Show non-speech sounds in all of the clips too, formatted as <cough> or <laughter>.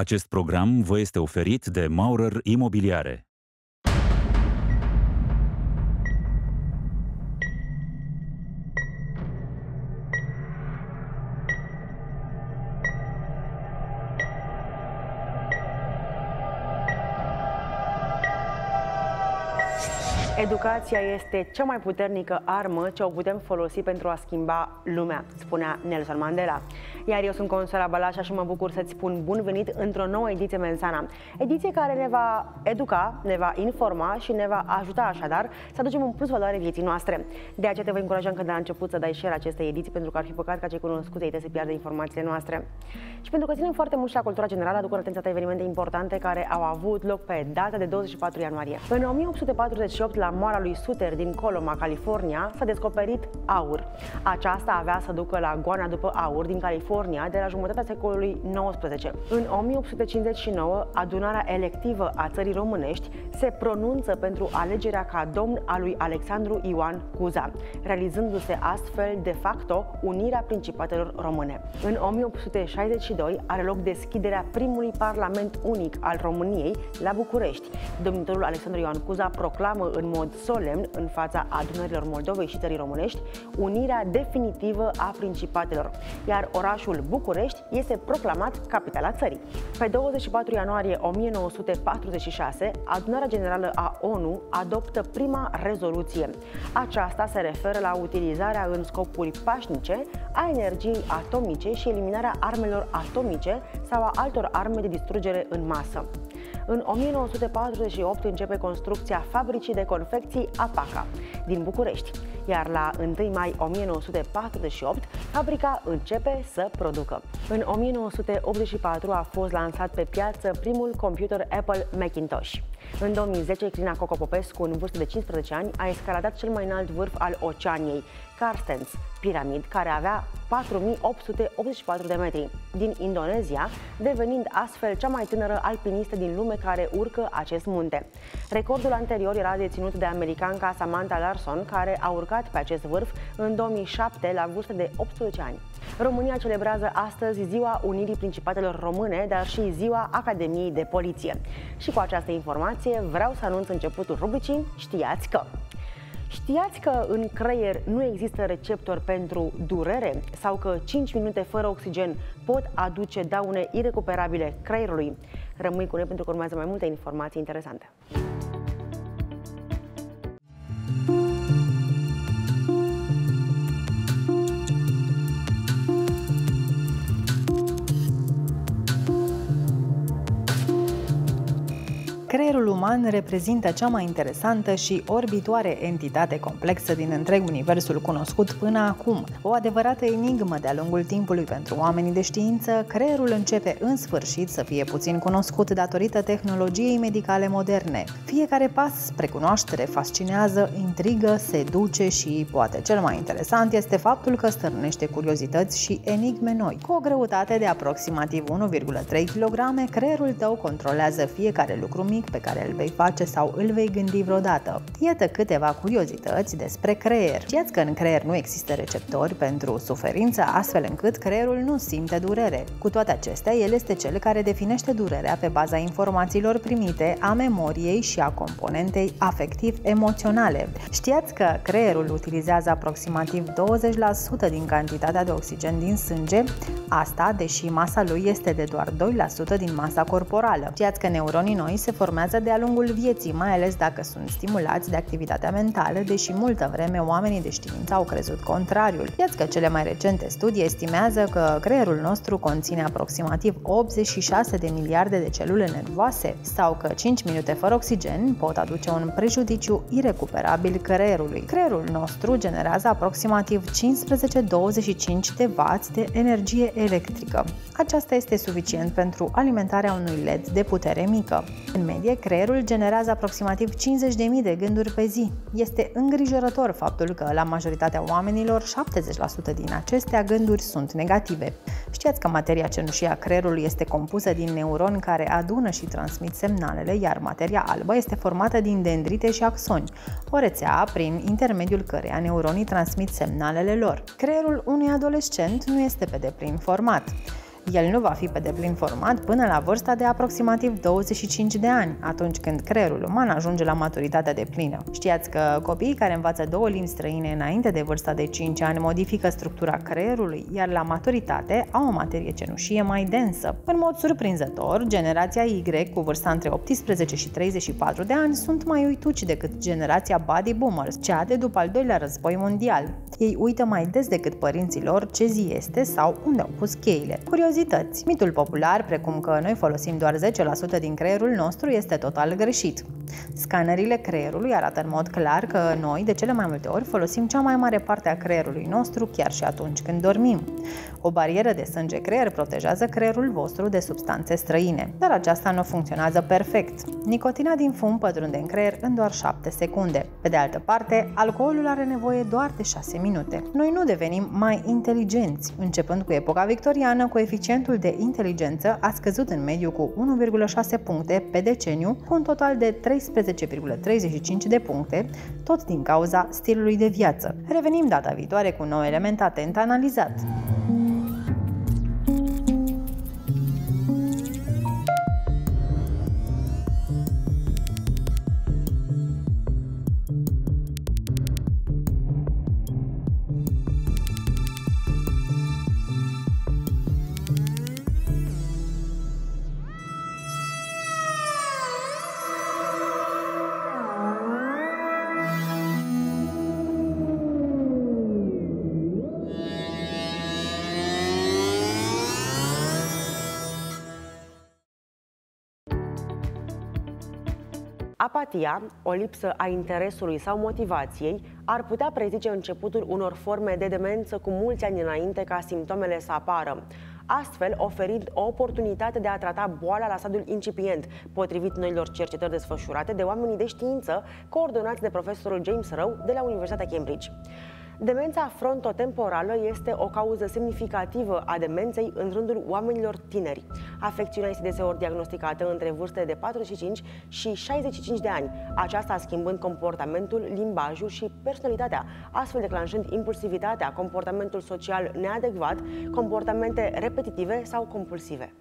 Acest program vă este oferit de Maurer Imobiliare. Educația este cea mai puternică armă ce o putem folosi pentru a schimba lumea, spunea Nelson Mandela. Iar eu sunt Consola Balașa și mă bucur să-ți spun bun venit într-o nouă ediție Mensana. Ediție care ne va educa, ne va informa și ne va ajuta așadar să aducem un plus valoare vieții noastre. De aceea te voi încuraja încă de la început să dai share acestei ediții pentru că ar fi păcat ca cei cunoscuți ai să piardă informațiile noastre. Și pentru că ținem foarte mult și la cultura generală, aduc în atenția ta evenimente importante care au avut loc pe data de 24 ianuarie. În 1848, la moara lui Suter din Coloma, California, s-a descoperit aur. Aceasta avea să ducă la goana după aur din California de la jumătatea secolului XIX. În 1859, adunarea electivă a țării românești se pronunță pentru alegerea ca domn a lui Alexandru Ioan Cuza, realizându-se astfel de facto unirea principatelor române. În 1862 are loc deschiderea primului parlament unic al României la București. Domnitorul Alexandru Ioan Cuza proclamă în mod solemn în fața adunărilor Moldovei și țării românești unirea definitivă a principatelor, iar orașul București este proclamat capitala țării. Pe 24 ianuarie 1946, adunarea generală a ONU adoptă prima rezoluție. Aceasta se referă la utilizarea în scopuri pașnice a energiei atomice și eliminarea armelor atomice sau a altor arme de distrugere în masă. În 1948 începe construcția fabricii de confecții Apaca din București, iar la 1 mai 1948 fabrica începe să producă. În 1984 a fost lansat pe piață primul computer Apple Macintosh. În 2010, Crina Coco Popescu, în vârstă de 15 ani, a escaladat cel mai înalt vârf al Oceaniei, Carstens Piramid, care avea 4884 de metri, din Indonezia, devenind astfel cea mai tânără alpinistă din lume care urcă acest munte. Recordul anterior era deținut de americanca Samantha Larson, care a urcat pe acest vârf în 2007 la vârstă de 18 ani. România celebrează astăzi Ziua Unirii Principatelor Române, dar și Ziua Academiei de Poliție. Și cu această informație vreau să anunț începutul rubricii Știați că... Știați că în creier nu există receptor pentru durere sau că 5 minute fără oxigen pot aduce daune irecuperabile creierului? Rămâi cu noi pentru că urmează mai multe informații interesante. Creierul uman reprezintă cea mai interesantă și orbitoare entitate complexă din întreg universul cunoscut până acum. O adevărată enigmă de-a lungul timpului pentru oamenii de știință, creierul începe în sfârșit să fie puțin cunoscut datorită tehnologiei medicale moderne. Fiecare pas spre cunoaștere fascinează, intrigă, seduce și, poate cel mai interesant, este faptul că stârnește curiozități și enigme noi. Cu o greutate de aproximativ 1,3 kg, creierul tău controlează fiecare lucru mic pe care îl vei face sau îl vei gândi vreodată. Iată câteva curiozități despre creier. Știați că în creier nu există receptori pentru suferință, astfel încât creierul nu simte durere. Cu toate acestea, el este cel care definește durerea pe baza informațiilor primite, a memoriei și a componentei afectiv-emoționale. Știați că creierul utilizează aproximativ 20% din cantitatea de oxigen din sânge, asta deși masa lui este de doar 2% din masa corporală. Știați că neuronii noi se formează urmează de-a lungul vieții, mai ales dacă sunt stimulați de activitatea mentală, deși multă vreme oamenii de știință au crezut contrariul. Iată că cele mai recente studii estimează că creierul nostru conține aproximativ 86 de miliarde de celule nervoase sau că 5 minute fără oxigen pot aduce un prejudiciu irecuperabil creierului. Creierul nostru generează aproximativ 15-25 de W de energie electrică. Aceasta este suficient pentru alimentarea unui LED de putere mică. În medie, medie, creierul generează aproximativ 50.000 de gânduri pe zi. Este îngrijorător faptul că la majoritatea oamenilor 70% din acestea gânduri sunt negative. Știați că materia cenușie a creierului este compusă din neuroni care adună și transmit semnalele, iar materia albă este formată din dendrite și axoni, o rețea prin intermediul căreia neuronii transmit semnalele lor. Creierul unui adolescent nu este pe deplin format. El nu va fi pe deplin format până la vârsta de aproximativ 25 de ani, atunci când creierul uman ajunge la maturitatea de plină. Știați că copiii care învață două limbi străine înainte de vârsta de 5 ani modifică structura creierului, iar la maturitate au o materie cenușie mai densă. În mod surprinzător, generația Y cu vârsta între 18 și 34 de ani sunt mai uituci decât generația Baby Boomers, cea de după al doilea război mondial. Ei uită mai des decât părinții lor ce zi este sau unde au pus cheile. Curiozități. Mitul popular, precum că noi folosim doar 10% din creierul nostru, este total greșit. Scanerele creierului arată în mod clar că noi, de cele mai multe ori, folosim cea mai mare parte a creierului nostru chiar și atunci când dormim. O barieră de sânge-creier protejează creierul vostru de substanțe străine, dar aceasta nu funcționează perfect. Nicotina din fum pătrunde în creier în doar 7 secunde. Pe de altă parte, alcoolul are nevoie doar de 6 minute. Noi nu devenim mai inteligenți. Începând cu epoca victoriană, coeficientul de inteligență a scăzut în mediu cu 1,6 puncte pe deceniu, cu un total de 13,35 de puncte, tot din cauza stilului de viață. Revenim data viitoare cu un nou element atent analizat. Apatia, o lipsă a interesului sau motivației, ar putea prezice începutul unor forme de demență cu mulți ani înainte ca simptomele să apară astfel oferind o oportunitate de a trata boala la stadiul incipient, potrivit noilor cercetări desfășurate de oamenii de știință coordonați de profesorul James Rowe de la Universitatea Cambridge. Demența frontotemporală este o cauză semnificativă a demenței în rândul oamenilor tineri. Afecțiunea este deseori diagnosticată între vârste de 45 și 65 de ani, aceasta schimbând comportamentul, limbajul și personalitatea, astfel declanșând impulsivitatea, comportamentul social neadecvat, comportamente repetitive sau compulsive.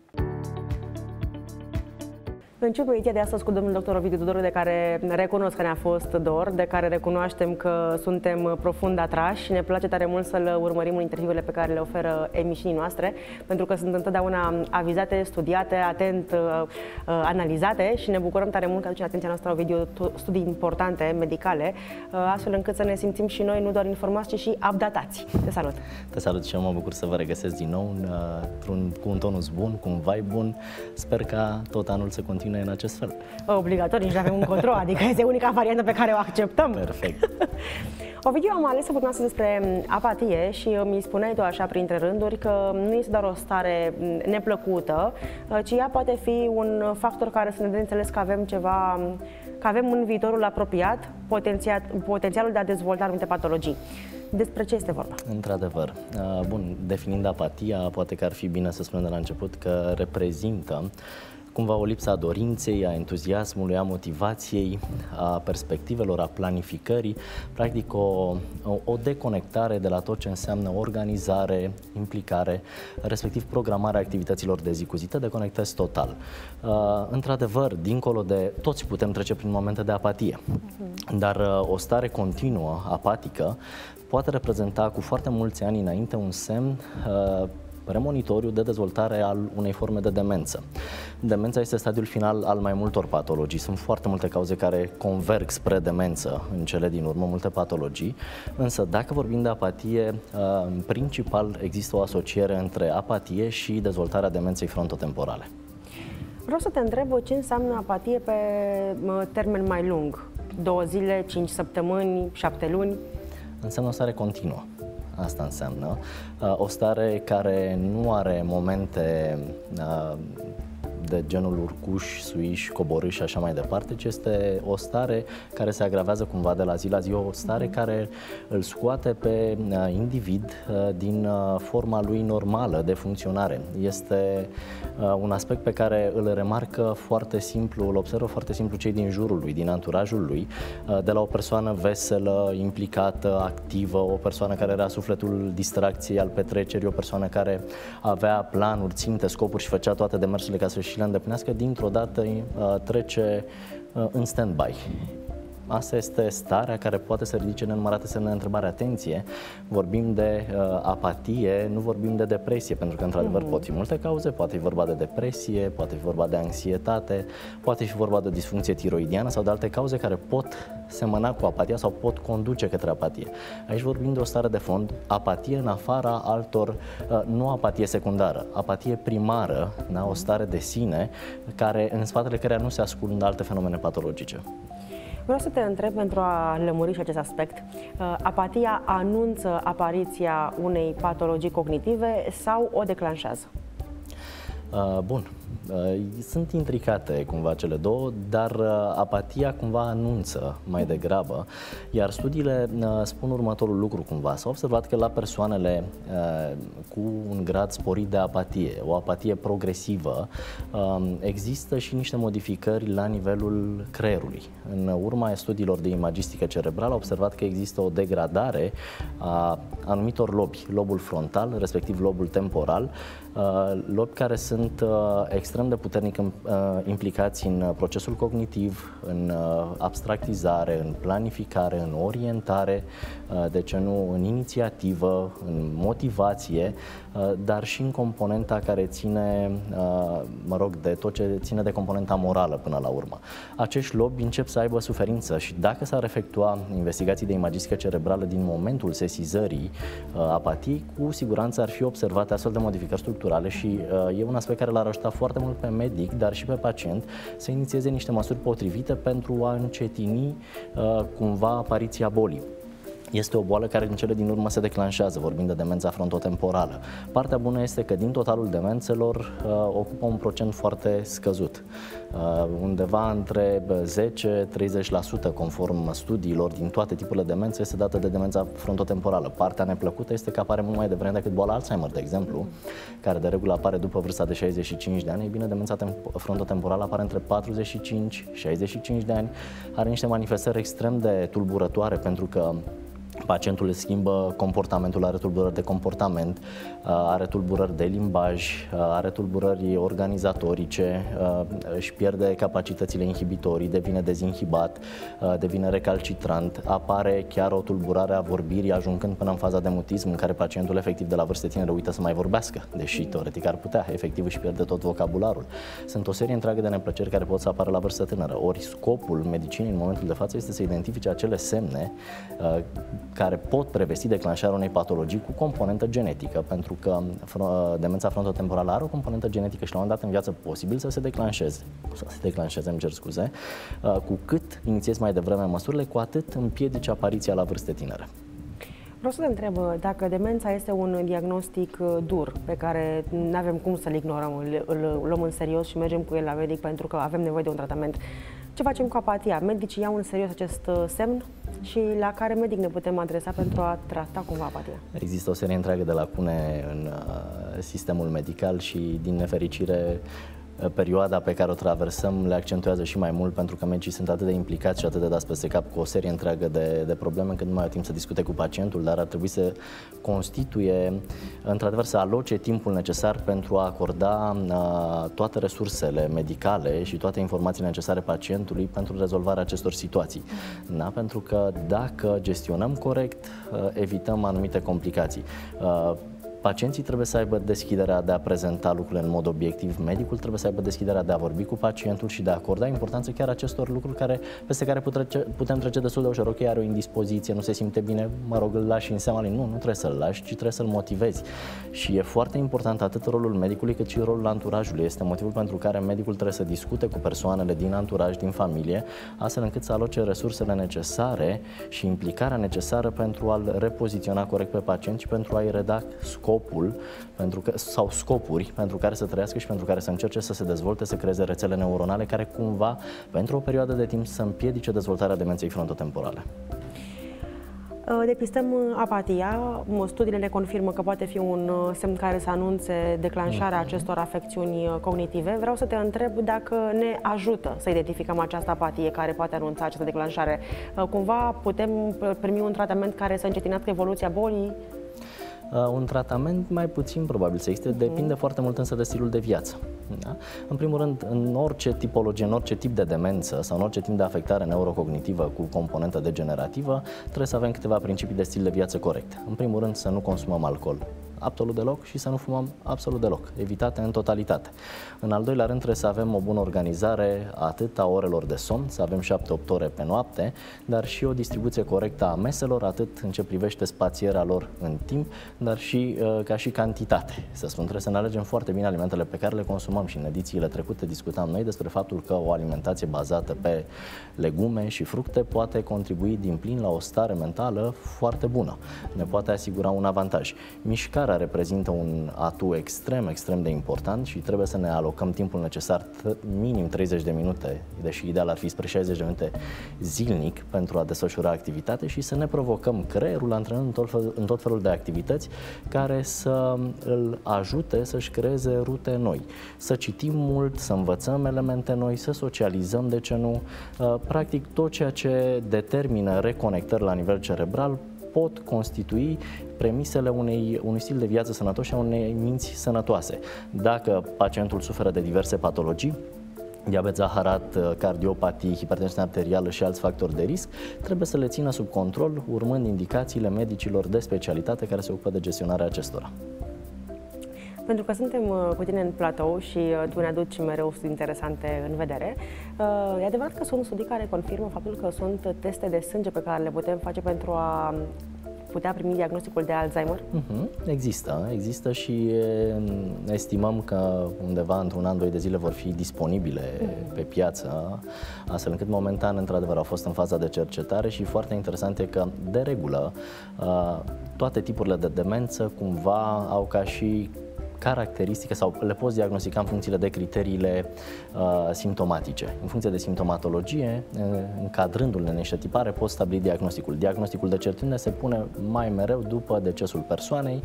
Încep ediția de astăzi cu domnul doctor Ovidiu Tudoru, de care recunosc că ne-a fost dor, de care recunoaștem că suntem profund atrași și ne place tare mult să-l urmărim în interviurile pe care le oferă emisiunii noastre, pentru că sunt întotdeauna avizate, studiate, atent uh, uh analizate și ne bucurăm tare mult că aduce atenția noastră Ovidiu studii importante, medicale, uh, astfel încât să ne simțim și noi nu doar informați, ci și updatați. Te salut! Te salut și eu mă bucur să vă regăsesc din nou uh, cu un tonus bun, cu un vibe bun. Sper ca tot anul să continue continue în acest fel. Obligatoriu, nici nu avem un control, <laughs> adică este unica variantă pe care o acceptăm. Perfect. <laughs> Ovidiu, am ales să vorbim astăzi despre mm, apatie și uh, mi spuneai tu așa printre rânduri că nu este doar o stare mm, neplăcută, uh, ci ea poate fi un factor care să ne dă înțeles că avem ceva, mm, că avem în viitorul apropiat potențialul de a dezvolta anumite patologii. Despre ce este vorba? Într-adevăr. Uh, bun, definind apatia, poate că ar fi bine să spunem de la început că reprezintă cumva o lipsă a dorinței, a entuziasmului, a motivației, a perspectivelor, a planificării, practic o, o deconectare de la tot ce înseamnă organizare, implicare, respectiv programarea activităților de zi cu zi, te deconectezi total. Uh, într-adevăr, dincolo de toți putem trece prin momente de apatie, uh-huh. dar uh, o stare continuă, apatică, poate reprezenta cu foarte mulți ani înainte un semn uh, premonitoriu de dezvoltare al unei forme de demență. Demența este stadiul final al mai multor patologii. Sunt foarte multe cauze care converg spre demență în cele din urmă, multe patologii, însă dacă vorbim de apatie, uh, în principal există o asociere între apatie și dezvoltarea demenței frontotemporale. Vreau să te întreb ce înseamnă apatie pe termen mai lung. Două zile, cinci săptămâni, șapte luni? Înseamnă o stare continuă. Asta înseamnă. Uh, o stare care nu are momente uh, de genul urcuș, suiși, coborâși și așa mai departe, ci este o stare care se agravează cumva de la zi la zi, o stare mm-hmm. care îl scoate pe individ din forma lui normală de funcționare. Este un aspect pe care îl remarcă foarte simplu, îl observă foarte simplu cei din jurul lui, din anturajul lui, de la o persoană veselă, implicată, activă, o persoană care era sufletul distracției al petrecerii, o persoană care avea planuri, ținte, scopuri și făcea toate demersurile ca să și le îndeplinească, dintr-o dată uh, trece uh, în stand-by. Asta este starea care poate să ridice nenumărate semne de întrebare. Atenție, vorbim de uh, apatie, nu vorbim de depresie, pentru că, într-adevăr, mm-hmm. pot fi multe cauze. Poate fi vorba de depresie, poate fi vorba de anxietate, poate fi vorba de disfuncție tiroidiană sau de alte cauze care pot semăna cu apatia sau pot conduce către apatie. Aici vorbim de o stare de fond, apatie în afara altor, uh, nu apatie secundară, apatie primară, da? o stare de sine, care, în spatele căreia nu se ascund alte fenomene patologice. Vreau să te întreb pentru a lămuri și acest aspect. Uh, apatia anunță apariția unei patologii cognitive sau o declanșează? Uh, bun. Uh, sunt intricate cumva cele două, dar uh, apatia cumva anunță mai degrabă, iar studiile spun următorul lucru cumva. S-a observat că la persoanele cu un grad sporit de apatie, o apatie progresivă, um, există și niște modificări la nivelul creierului. În urma studiilor de imagistică cerebrală a observat că există o degradare a anumitor lobi, lobul frontal, respectiv lobul temporal, Uh, lobi care sunt uh, extrem de puternic uh, implicați în procesul cognitiv, în abstractizare, în planificare, în orientare, de ce nu în inițiativă, în motivație, dar și în componenta care ține, mă rog, de tot ce ține de componenta morală până la urmă. Acești lobi încep să aibă suferință și dacă s-ar efectua investigații de imagistică cerebrală din momentul sesizării apatiei, cu siguranță ar fi observate astfel de modificări structurale structurale și uh, e un aspect care l-ar ajuta foarte mult pe medic, dar și pe pacient, să inițieze niște măsuri potrivite pentru a încetini uh, cumva apariția bolii. Este o boală care în cele din urmă se declanșează, vorbind de demența frontotemporală. Partea bună este că din totalul demențelor uh, ocupă un procent foarte scăzut. Uh, undeva între 10-30% conform studiilor din toate tipurile de demențe este dată de demența frontotemporală. Partea neplăcută este că apare mult mai devreme decât boala Alzheimer, de exemplu, care de regulă apare după vârsta de 65 de ani. Ei bine, demența frontotemporală apare între 45-65 de ani, are niște manifestări extrem de tulburătoare pentru că pacientul își schimbă comportamentul, are tulburări de comportament, uh, are tulburări de limbaj, uh, are tulburări organizatorice, uh, își pierde capacitățile inhibitorii, devine dezinhibat, devine recalcitrant, apare chiar o tulburare a vorbirii, ajungând până în faza de mutism, în care pacientul efectiv de la vârste tinere uită să mai vorbească, deși teoretic ar putea, efectiv își pierde tot vocabularul. Sunt o serie întreagă de neplăceri care pot să apară la vârstă tânără. Ori scopul medicinii în momentul de față este să identifice acele semne care pot prevesti declanșarea unei patologii cu componentă genetică, pentru că demența frontotemporală are o componentă genetică și la un moment dat în viață posibil să se declanșeze, să se declanșeze, îmi cer scuze, uh, cu cât inițiezi mai devreme măsurile, cu atât împiedici apariția la vârste tinere. Vreau să te întreb uh, dacă demența este un diagnostic uh, dur pe care nu avem cum să-l ignorăm, îl, îl luăm în serios și mergem cu el la medic pentru că avem nevoie de un tratament. Ce facem cu apatia? Medicii iau în serios acest semn? și la care medic ne putem adresa pentru a trata cumva apatia? Există o serie întreagă de lacune în uh, sistemul medical și, din nefericire, perioada pe care o traversăm le accentuează și mai mult pentru că medicii sunt atât de implicați și atât de dați peste cap cu o serie întreagă de, de probleme încât nu mai au timp să discute cu pacientul, dar ar trebui să constituie, într-adevăr, să aloce timpul necesar pentru a acorda uh, toate resursele medicale și toate informațiile necesare pacientului pentru rezolvarea acestor situații. Da? Pentru că dacă gestionăm corect, uh, evităm anumite complicații. Uh, Pacienții trebuie să aibă deschiderea de a prezenta lucrurile în mod obiectiv, medicul trebuie să aibă deschiderea de a vorbi cu pacientul și de a acorda importanță chiar acestor lucruri care, peste care putem trece destul de ușor. Ok, are o indispoziție, nu se simte bine, mă rog, îl lași în seama lui. Nu, nu trebuie să-l lași, ci trebuie să-l motivezi. Și e foarte important atât rolul medicului cât și rolul anturajului. Este motivul pentru care medicul trebuie să discute cu persoanele din anturaj, din familie, astfel încât să aloce resursele necesare și implicarea necesară pentru a-l repoziționa corect pe pacient și pentru a-i reda scop scopul pentru că, sau scopuri pentru care să trăiască și pentru care să încerce să se dezvolte, să creeze rețele neuronale care cumva, pentru o perioadă de timp, să împiedice dezvoltarea demenței frontotemporale. Uh, depistăm uh, apatia. Studiile ne confirmă că poate fi un uh, semn care să anunțe declanșarea mhm. acestor afecțiuni cognitive. Vreau să te întreb dacă ne ajută să identificăm această apatie care poate anunța această declanșare. Cumva putem primi un tratament care să încetinească evoluția bolii? Uh, un tratament mai puțin probabil să existe, depinde foarte mult însă de stilul de viață. Da? În primul rând, în orice tipologie, în orice tip de demență sau în orice tip de afectare neurocognitivă cu componentă degenerativă, trebuie să avem câteva principii de stil de viață corect. În primul rând, să nu consumăm alcool absolut deloc și să nu fumăm absolut deloc, evitate în totalitate. În al doilea rând trebuie să avem o bună organizare atât a orelor de somn, să avem 7-8 ore pe noapte, dar și o distribuție corectă a meselor, atât în ce privește spațierea lor în timp, dar și uh, ca și cantitate. Să spun, trebuie să ne alegem foarte bine alimentele pe care le consumăm și în edițiile trecute discutam noi despre faptul că o alimentație bazată pe legume și fructe poate contribui din plin la o stare mentală foarte bună. Ne poate asigura un avantaj. Mișcarea Mișcarea reprezintă un atu extrem, extrem de important și trebuie să ne alocăm timpul necesar, minim 30 de minute, deși ideal ar fi spre 60 de minute zilnic pentru a desfășura activitate și să ne provocăm creierul antrenând în tot, fel, în tot felul de activități care să îl ajute să-și creeze rute noi. Să citim mult, să învățăm elemente noi, să socializăm, de ce nu. Uh, practic tot ceea ce determină reconectări la nivel cerebral pot constitui premisele unei, unui stil de viață sănătos și a unei minți sănătoase. Dacă pacientul suferă de diverse patologii, diabet zaharat, cardiopatii, hipertensiune arterială și alți factori de risc, trebuie să le țină sub control, urmând indicațiile medicilor de specialitate care se ocupă de gestionarea acestora. Pentru că suntem uh, cu tine în platou și uh, tu ne aduci mereu studii interesante în vedere, uh, e adevărat că sunt studii care confirmă faptul că sunt teste de sânge pe care le putem face pentru a putea primi diagnosticul de Alzheimer? Uh-huh. Există, există și estimăm că undeva într-un an, doi de zile vor fi disponibile uh-huh. pe piață, astfel încât momentan, într-adevăr, au fost în faza de cercetare și foarte interesant e că, de regulă, toate tipurile de demență cumva au ca și caracteristică sau le poți diagnostica în funcție de criteriile uh, simptomatice. În funcție de simptomatologie, uh, încadrându-le în niște tipare, poți stabili diagnosticul. Diagnosticul de certitudine se pune mai mereu după decesul persoanei,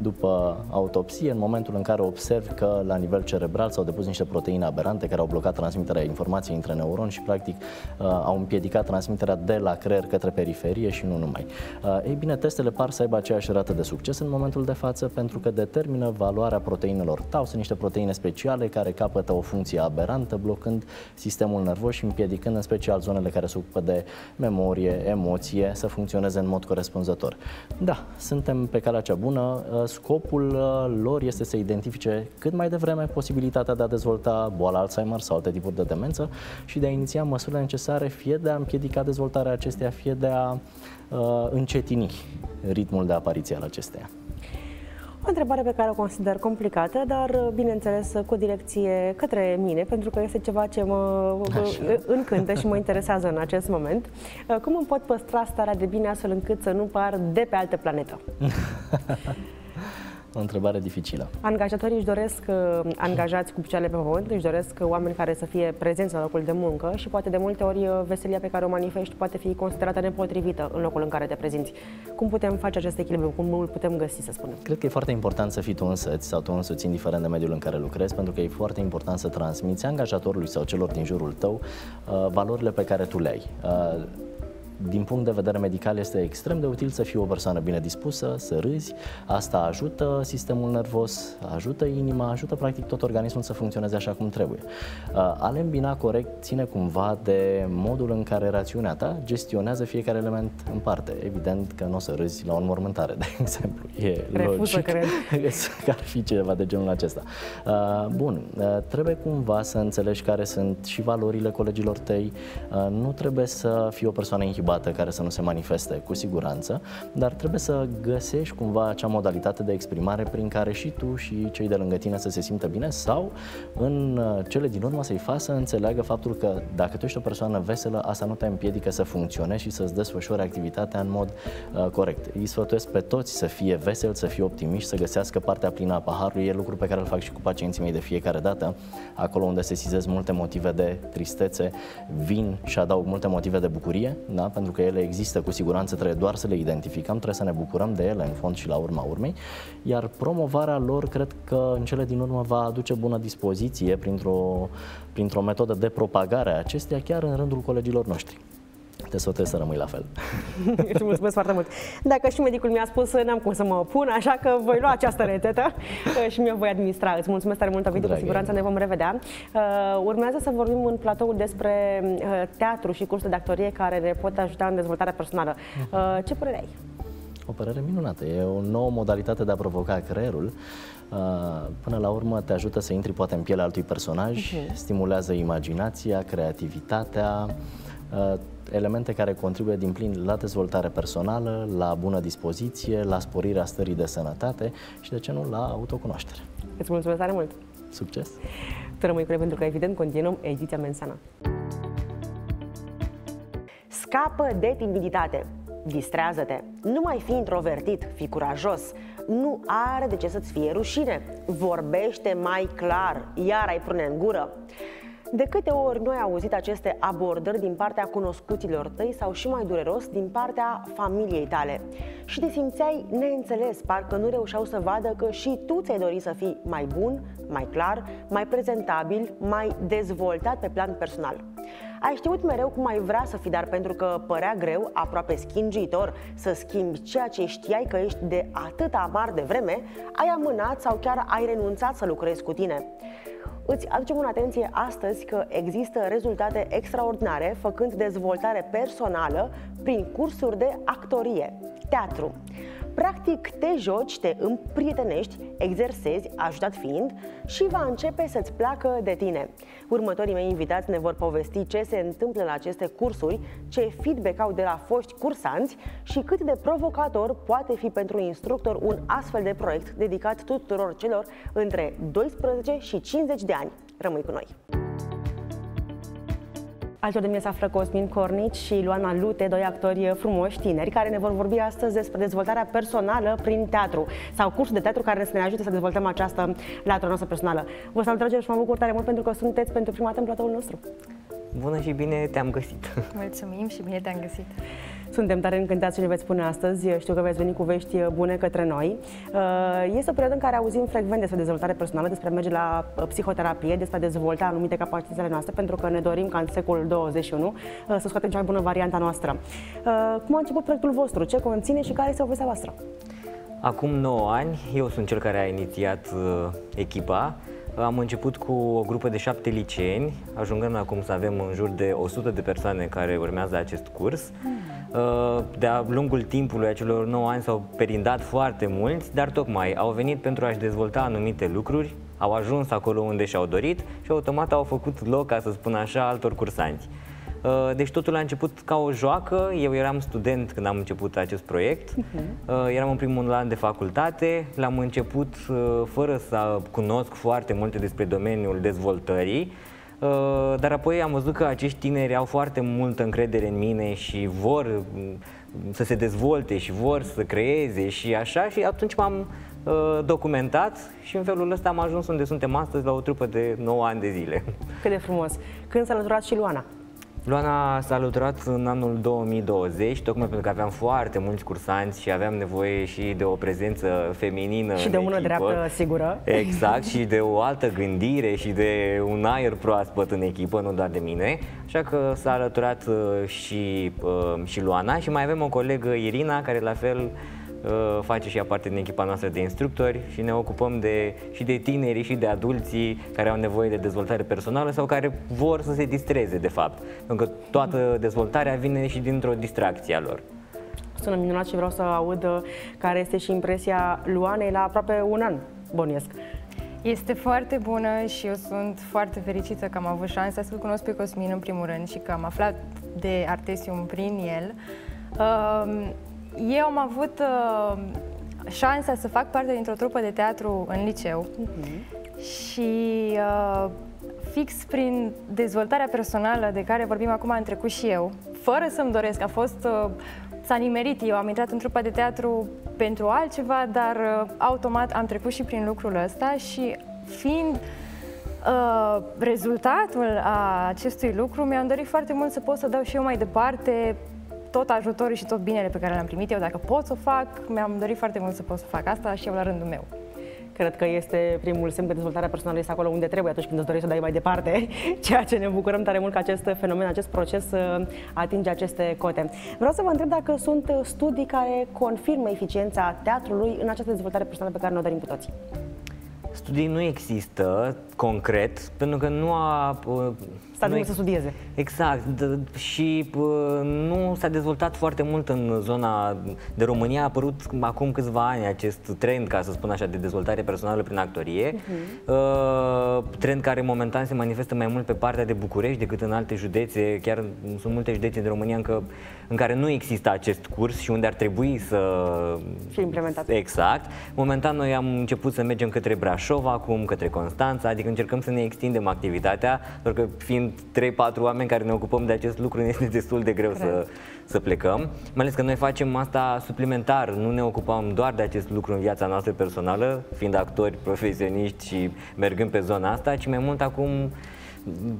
după autopsie, în momentul în care observi că la nivel cerebral s-au depus niște proteine aberante care au blocat transmiterea informației între neuroni și practic uh, au împiedicat transmiterea de la creier către periferie și nu numai. Uh, ei bine, testele par să aibă aceeași rată de succes în momentul de față pentru că determină valoarea formarea proteinelor tau. Sunt niște proteine speciale care capătă o funcție aberantă, blocând sistemul nervos și împiedicând în special zonele care se ocupă de memorie, emoție, să funcționeze în mod corespunzător. Da, suntem pe calea cea bună. Scopul uh, lor este să identifice cât mai devreme posibilitatea de a dezvolta boala Alzheimer sau alte tipuri de demență și de a iniția măsurile necesare fie de a împiedica dezvoltarea acesteia, fie de a uh, încetini ritmul de apariție al acesteia. O întrebare pe care o consider complicată, dar bineînțeles cu direcție către mine, pentru că este ceva ce mă Așa. încântă și mă interesează în acest moment. Cum îmi pot păstra starea de bine astfel încât să nu par de pe altă planetă? <laughs> O întrebare dificilă. Angajatorii își doresc uh, angajați cu picioarele pe pământ, își doresc oameni care să fie prezenți la locul de muncă și poate de multe ori uh, veselia pe care o manifesti poate fi considerată nepotrivită în locul în care te prezinți. Cum putem face acest echilibru? Cum îl putem găsi, să spunem? Cred că e foarte important să fii tu însăți sau tu însuți, indiferent de mediul în care lucrezi, pentru că e foarte important să transmiți angajatorului sau celor din jurul tău uh, valorile pe care tu le ai. Uh, din punct de vedere medical este extrem de util să fii o persoană bine dispusă, să râzi. Asta ajută sistemul nervos, ajută inima, ajută practic tot organismul să funcționeze așa cum trebuie. Uh, a le îmbina corect ține cumva de modul în care rațiunea ta gestionează fiecare element în parte. Evident că nu o să râzi la o înmormântare, <laughs> de exemplu. E Refuză, logic cred. <laughs> că ar fi ceva de genul acesta. Uh, bun, uh, trebuie cumva să înțelegi care sunt și valorile colegilor tăi. Nu trebuie să fii o persoană inhibată perturbată care să nu se manifeste cu siguranță, dar trebuie să găsești cumva acea modalitate de exprimare prin care și tu și cei de lângă tine să se simtă bine sau în uh, cele din urmă să-i facă să înțeleagă faptul că dacă tu ești o persoană veselă, asta nu te împiedică să funcționezi și să-ți desfășori activitatea în mod uh, corect. Îi sfătuiesc pe toți să fie vesel, să fie optimiști, să găsească partea plină a paharului. E lucru pe care îl fac și cu pacienții mei de fiecare dată. Acolo unde se sizez multe motive de tristețe, vin și adaug multe motive de bucurie, da? Pentru că ele există cu siguranță, trebuie doar să le identificăm, trebuie să ne bucurăm de ele în fond și la urma urmei, iar promovarea lor cred că în cele din urmă va aduce bună dispoziție printr-o, printr-o metodă de propagare a acesteia chiar în rândul colegilor noștri. Te sfătuiesc să rămâi la fel. <laughs> Îți mulțumesc foarte mult. Dacă și medicul mi-a spus, n-am cum să mă opun, așa că voi lua această rețetă <laughs> și mi-o voi administra. Îți mulțumesc tare mult, Ovidiu, cu siguranță ne vom revedea. Uh, urmează să vorbim în platoul despre uh, teatru și cursul de actorie care ne pot ajuta în dezvoltarea personală. Uh, ce părere ai? O părere minunată. E o nouă modalitate de a provoca creierul. Până la urmă te ajută să intri poate în pielea altui personaj, uh-huh. stimulează imaginația, creativitatea, elemente care contribuie din plin la dezvoltare personală, la bună dispoziție, la sporirea stării de sănătate și, de ce nu, la autocunoaștere. Îți mulțumesc tare mult! Succes! Tu rămâi cu noi pentru că, evident, continuăm ediția Mensana. Scapă de timiditate! Distrează-te! Nu mai fi introvertit, fi curajos! Nu are de ce să-ți fie rușine! Vorbește mai clar, iar ai prune în gură! De câte ori nu ai auzit aceste abordări din partea cunoscuților tăi sau și mai dureros din partea familiei tale și te simțeai neînțeles, parcă nu reușeau să vadă că și tu ți-ai dori să fii mai bun, mai clar, mai prezentabil, mai dezvoltat pe plan personal. Ai știut mereu cum ai vrea să fii, dar pentru că părea greu, aproape schingitor, să schimbi ceea ce știai că ești de atât amar de vreme, ai amânat sau chiar ai renunțat să lucrezi cu tine. Îți aducem în atenție astăzi că există rezultate extraordinare făcând dezvoltare personală prin cursuri de actorie, teatru. Practic te joci, te împrietenești, exersezi, ajutat fiind și va începe să-ți placă de tine. Următorii mei invitați ne vor povesti ce se întâmplă la aceste cursuri, ce feedback au de la foști cursanți și cât de provocator poate fi pentru instructor un astfel de proiect dedicat tuturor celor între 12 și 50 de ani. Rămâi cu noi! Alături de mine se află Cosmin Cornici și Luana Lute, doi actori frumoși tineri, care ne vor vorbi astăzi despre dezvoltarea personală prin teatru sau cursul de teatru care să ne ajute să dezvoltăm această latură noastră personală. Vă salut, dragi și mă bucur tare mult pentru că sunteți pentru prima dată în platoul nostru. Bună și bine te-am găsit! Mulțumim și bine te-am găsit! Suntem tare încântați ce ne veți spune astăzi. Știu că veți veni cu vești bune către noi. Uh, este o perioadă în care auzim frecvent despre dezvoltare personală, despre merge la uh, psihoterapie, despre a dezvolta anumite capacitățile noastre, pentru că ne dorim ca în secolul 21 uh, să scoatem cea mai bună varianta noastră. Cum a început proiectul vostru? Ce conține și care este povestea voastră? Acum 9 ani, eu sunt cel care a inițiat echipa am început cu o grupă de șapte liceeni, ajungând acum să avem în jur de 100 de persoane care urmează acest curs. Uh, de-a lungul timpului acelor 9 ani s-au perindat foarte mulți, dar tocmai au venit pentru a-și dezvolta anumite lucruri, au ajuns acolo unde și-au dorit și automat au făcut loc, ca să spun așa, altor cursanți. Uh, deci totul a început ca o joacă. Eu eram student când am început acest proiect. Uh-huh. Eram în primul an de facultate. L-am început uh, fără să cunosc foarte multe despre domeniul dezvoltării. Dar apoi am văzut că acești tineri au foarte multă încredere în mine și vor mm, să se dezvolte și vor să creeze și așa și atunci m-am documentat și în felul ăsta am ajuns unde suntem astăzi la o trupă de 9 ani de zile. Cât de frumos! Când s-a alăturat și Luana? Luana s-a alăturat în anul 2020, tocmai pentru că aveam foarte mulți cursanți și aveam nevoie și de o prezență feminină Și de o mână dreaptă sigură. Exact, și de o altă gândire și de un aer proaspăt în echipă, nu doar de mine. Așa că s-a alăturat uh, și, uh, și Luana și mai avem o colegă, Irina, care la fel Uh, face și ea parte din echipa noastră de instructori și ne ocupăm de, și de tinerii și de adulții care au nevoie de dezvoltare personală sau care vor să se distreze, de fapt. Pentru că toată dezvoltarea vine și dintr-o distracție a lor. Sună minunat și vreau să aud uh, care este și impresia Luanei la aproape un an, bănuiesc. Este foarte bună și eu sunt foarte fericită că am avut șansa să-l cunosc pe Cosmin în primul rând și că am aflat de Artesium prin el. Uh, eu am avut uh, șansa să fac parte dintr-o trupă de teatru în liceu uh-huh. și uh, fix prin dezvoltarea personală de care vorbim acum am trecut și eu, fără să-mi doresc, a fost, uh, s-a nimerit, eu am intrat în trupa de teatru pentru altceva, dar uh, automat am trecut și prin lucrul ăsta și fiind uh, rezultatul a acestui lucru, mi-am dorit foarte mult să pot să dau și eu mai departe tot ajutorul și tot binele pe care l-am primit eu, dacă pot să o fac, mi-am dorit foarte mult să pot să fac asta și eu la rândul meu. Cred că este primul semn că dezvoltarea personală este acolo unde trebuie atunci când îți dorești să dai mai departe, <laughs> ceea ce ne bucurăm tare mult că acest fenomen, acest proces uh, atinge aceste cote. Vreau să vă întreb dacă sunt studii care confirmă eficiența teatrului în această dezvoltare personală pe care ne-o dorim cu toții. Studii nu există concret, pentru că nu a uh, stat nu să studieze. Exact. Și nu s-a dezvoltat foarte mult în zona de România. A apărut acum câțiva ani acest trend, ca să spun așa, de dezvoltare personală prin actorie. Uh-huh. Trend care momentan se manifestă mai mult pe partea de București decât în alte județe. Chiar sunt multe județe din România încă în care nu există acest curs și unde ar trebui să... fie implementat. Exact. Momentan noi am început să mergem către Brașov acum, către Constanța, adică încercăm să ne extindem activitatea, pentru că fiind 3-4 oameni care ne ocupăm de acest lucru, ne este destul de greu să, să plecăm. Mai ales că noi facem asta suplimentar, nu ne ocupăm doar de acest lucru în viața noastră personală, fiind actori profesioniști și mergând pe zona asta, ci mai mult acum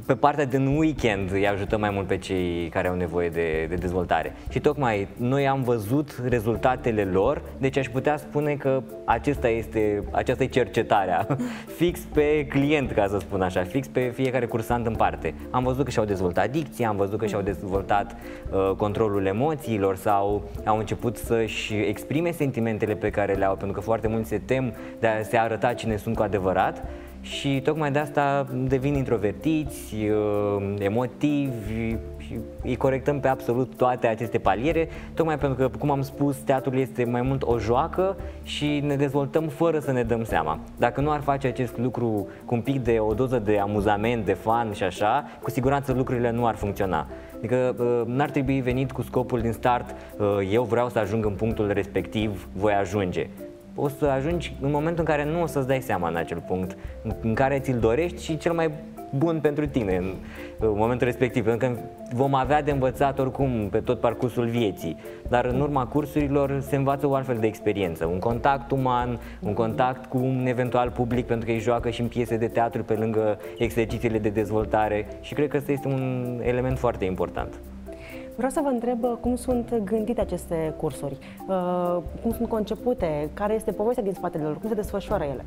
pe partea din weekend îi ajutăm mai mult pe cei care au nevoie de, de dezvoltare. Și tocmai noi am văzut rezultatele lor, deci aș putea spune că acesta este, aceasta e cercetarea, <laughs> fix pe client, ca să spun așa, fix pe fiecare cursant în parte. Am văzut că și-au dezvoltat dicția, am văzut că și-au dezvoltat uh, controlul emoțiilor sau au început să-și exprime sentimentele pe care le au, pentru că foarte mulți se tem de a se arăta cine sunt cu adevărat și tocmai de asta devin introvertiți, uh, emotivi și îi corectăm pe absolut toate aceste paliere, tocmai pentru că, cum am spus, teatrul este mai mult o joacă și ne dezvoltăm fără să ne dăm seama. Dacă nu ar face acest lucru cu un pic de o doză de amuzament, de fan și așa, cu siguranță lucrurile nu ar funcționa. Adică uh, n-ar trebui venit cu scopul din start, uh, eu vreau să ajung în punctul respectiv, voi ajunge o să ajungi în momentul în care nu o să-ți dai seama în acel punct, în care ți-l dorești și cel mai bun pentru tine în, în momentul respectiv, pentru că vom avea de învățat oricum pe tot parcursul vieții, dar în urma cursurilor se învață o altfel de experiență, un contact uman, un contact cu un eventual public, pentru că ei joacă și în piese de teatru pe lângă exercițiile de dezvoltare și cred că ăsta este un element foarte important. Vreau să vă întreb uh, cum sunt gândite aceste cursuri, uh, cum sunt concepute, care este povestea din spatele lor, cum se desfășoară ele.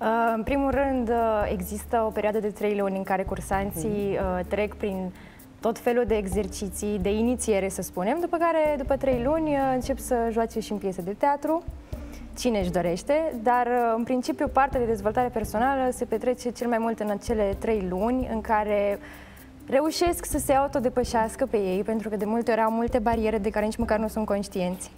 Uh, în primul rând, există o perioadă de trei luni în care cursanții mm. trec prin tot felul de exerciții, de inițiere, să spunem, după care, după trei luni, încep să joace și în piese de teatru, cine își dorește, dar, în principiu, partea de dezvoltare personală se petrece cel mai mult în acele trei luni în care uh, reușesc să se autodepășească pe ei, pentru că de multe ori au multe bariere de care nici măcar nu sunt conștienți.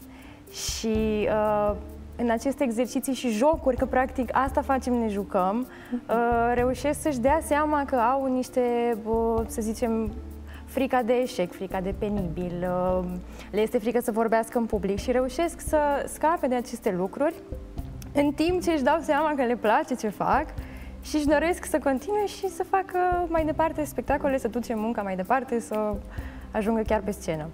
Și uh, în aceste exerciții și jocuri, că practic asta facem, ne jucăm, uh, reușesc să-și dea seama că au niște, uh, să zicem, frica de eșec, frica de penibil, uh, le este frică să vorbească în public și reușesc să scape de aceste lucruri în timp ce își dau seama că le place ce fac și își doresc să continue și să facă mai departe spectacole, să duce munca mai departe, să ajungă chiar pe scenă.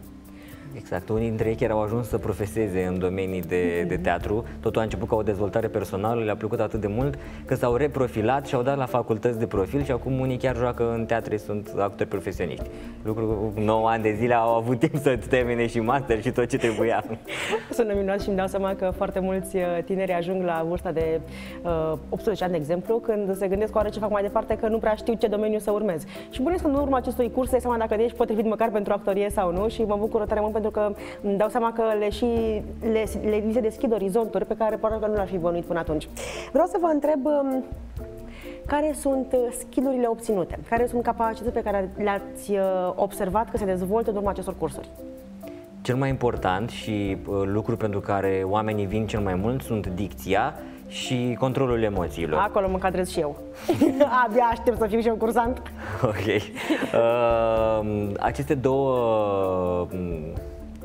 Exact. Unii dintre ei chiar au ajuns să profeseze în domenii de, de teatru. Totul a început ca o dezvoltare personală, le-a plăcut atât de mult că s-au reprofilat și au dat la facultăți de profil și acum unii chiar joacă în teatre, sunt actori profesioniști. Lucru 9 ani de zile au avut timp să termine și master și tot ce trebuia. <laughs> Sunt minunat și îmi dau seama că foarte mulți uh, tineri ajung la vârsta de uh, 18 ani, de exemplu, când se gândesc oare ce fac mai departe, că nu prea știu ce domeniu să urmez. Și bănuiesc că în urma acestui curs să seama dacă ești potrivit măcar pentru actorie sau nu și mă bucur tare mult pentru că îmi dau seama că le și le, le, le se deschid orizonturi pe care poate că nu le-ar fi bănuit până atunci. Vreau să vă întreb um, care sunt uh, skillurile obținute, care sunt capacitățile pe care le-ați uh, observat că se dezvoltă în urma acestor cursuri. Cel mai important și uh, lucru pentru care oamenii vin cel mai mult sunt dicția și controlul emoțiilor. Acolo mă încadrez și eu. <laughs> Abia aștept să fiu și eu cursant. Ok. Uh, <laughs> aceste două uh,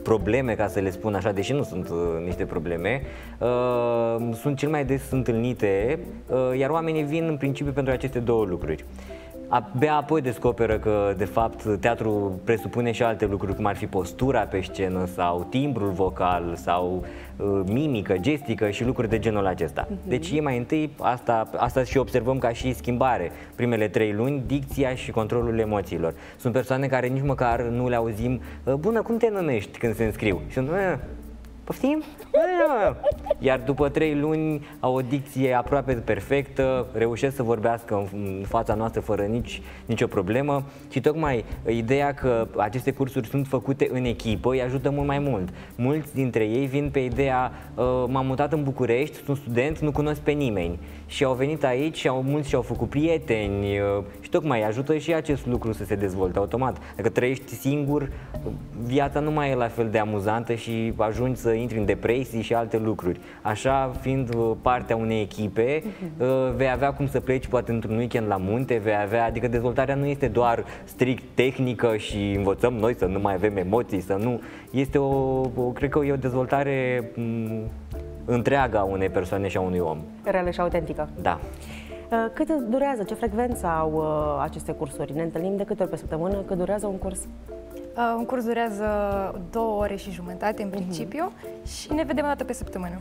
probleme, ca să le spun așa, deși nu sunt uh, niște probleme, uh, sunt cel mai des întâlnite, uh, iar oamenii vin în principiu pentru aceste două lucruri. Abia apoi descoperă că, de fapt, teatru presupune și alte lucruri, cum ar fi postura pe scenă sau timbrul vocal sau uh, mimică, gestică și lucruri de genul acesta. Uh-huh. Deci, e mai întâi, asta, asta și observăm ca și schimbare. Primele trei luni, dicția și controlul emoțiilor. Sunt persoane care nici măcar nu le auzim, uh, bună, cum te numești când se înscriu? Și sunt, uh, Poftim? Iar după trei luni au o dicție aproape perfectă, reușesc să vorbească în fața noastră fără nici, nicio problemă și tocmai ideea că aceste cursuri sunt făcute în echipă îi ajută mult mai mult. Mulți dintre ei vin pe ideea ă, m-am mutat în București, sunt student, nu cunosc pe nimeni și au venit aici și au, mulți și-au făcut prieteni ă, și tocmai ajută și acest lucru să se dezvolte automat. Dacă trăiești singur, viața nu mai e la fel de amuzantă și ajungi să intri în depresii și alte lucruri. Așa, fiind uh, partea unei echipe, uh, vei avea cum să pleci poate într-un weekend la munte, vei avea, adică dezvoltarea nu este doar strict tehnică și învățăm noi să nu mai avem emoții, să nu, este o, o cred că e o dezvoltare m- mm, întreagă a unei persoane și a unui om. Reală și autentică. Da. Uh, cât durează, ce frecvență au aceste cursuri? Ne întâlnim de câte ori pe săptămână? Cât durează un curs? Uh, un curs durează două ore și jumătate în principiu uh-huh. și ne vedem o dată pe săptămână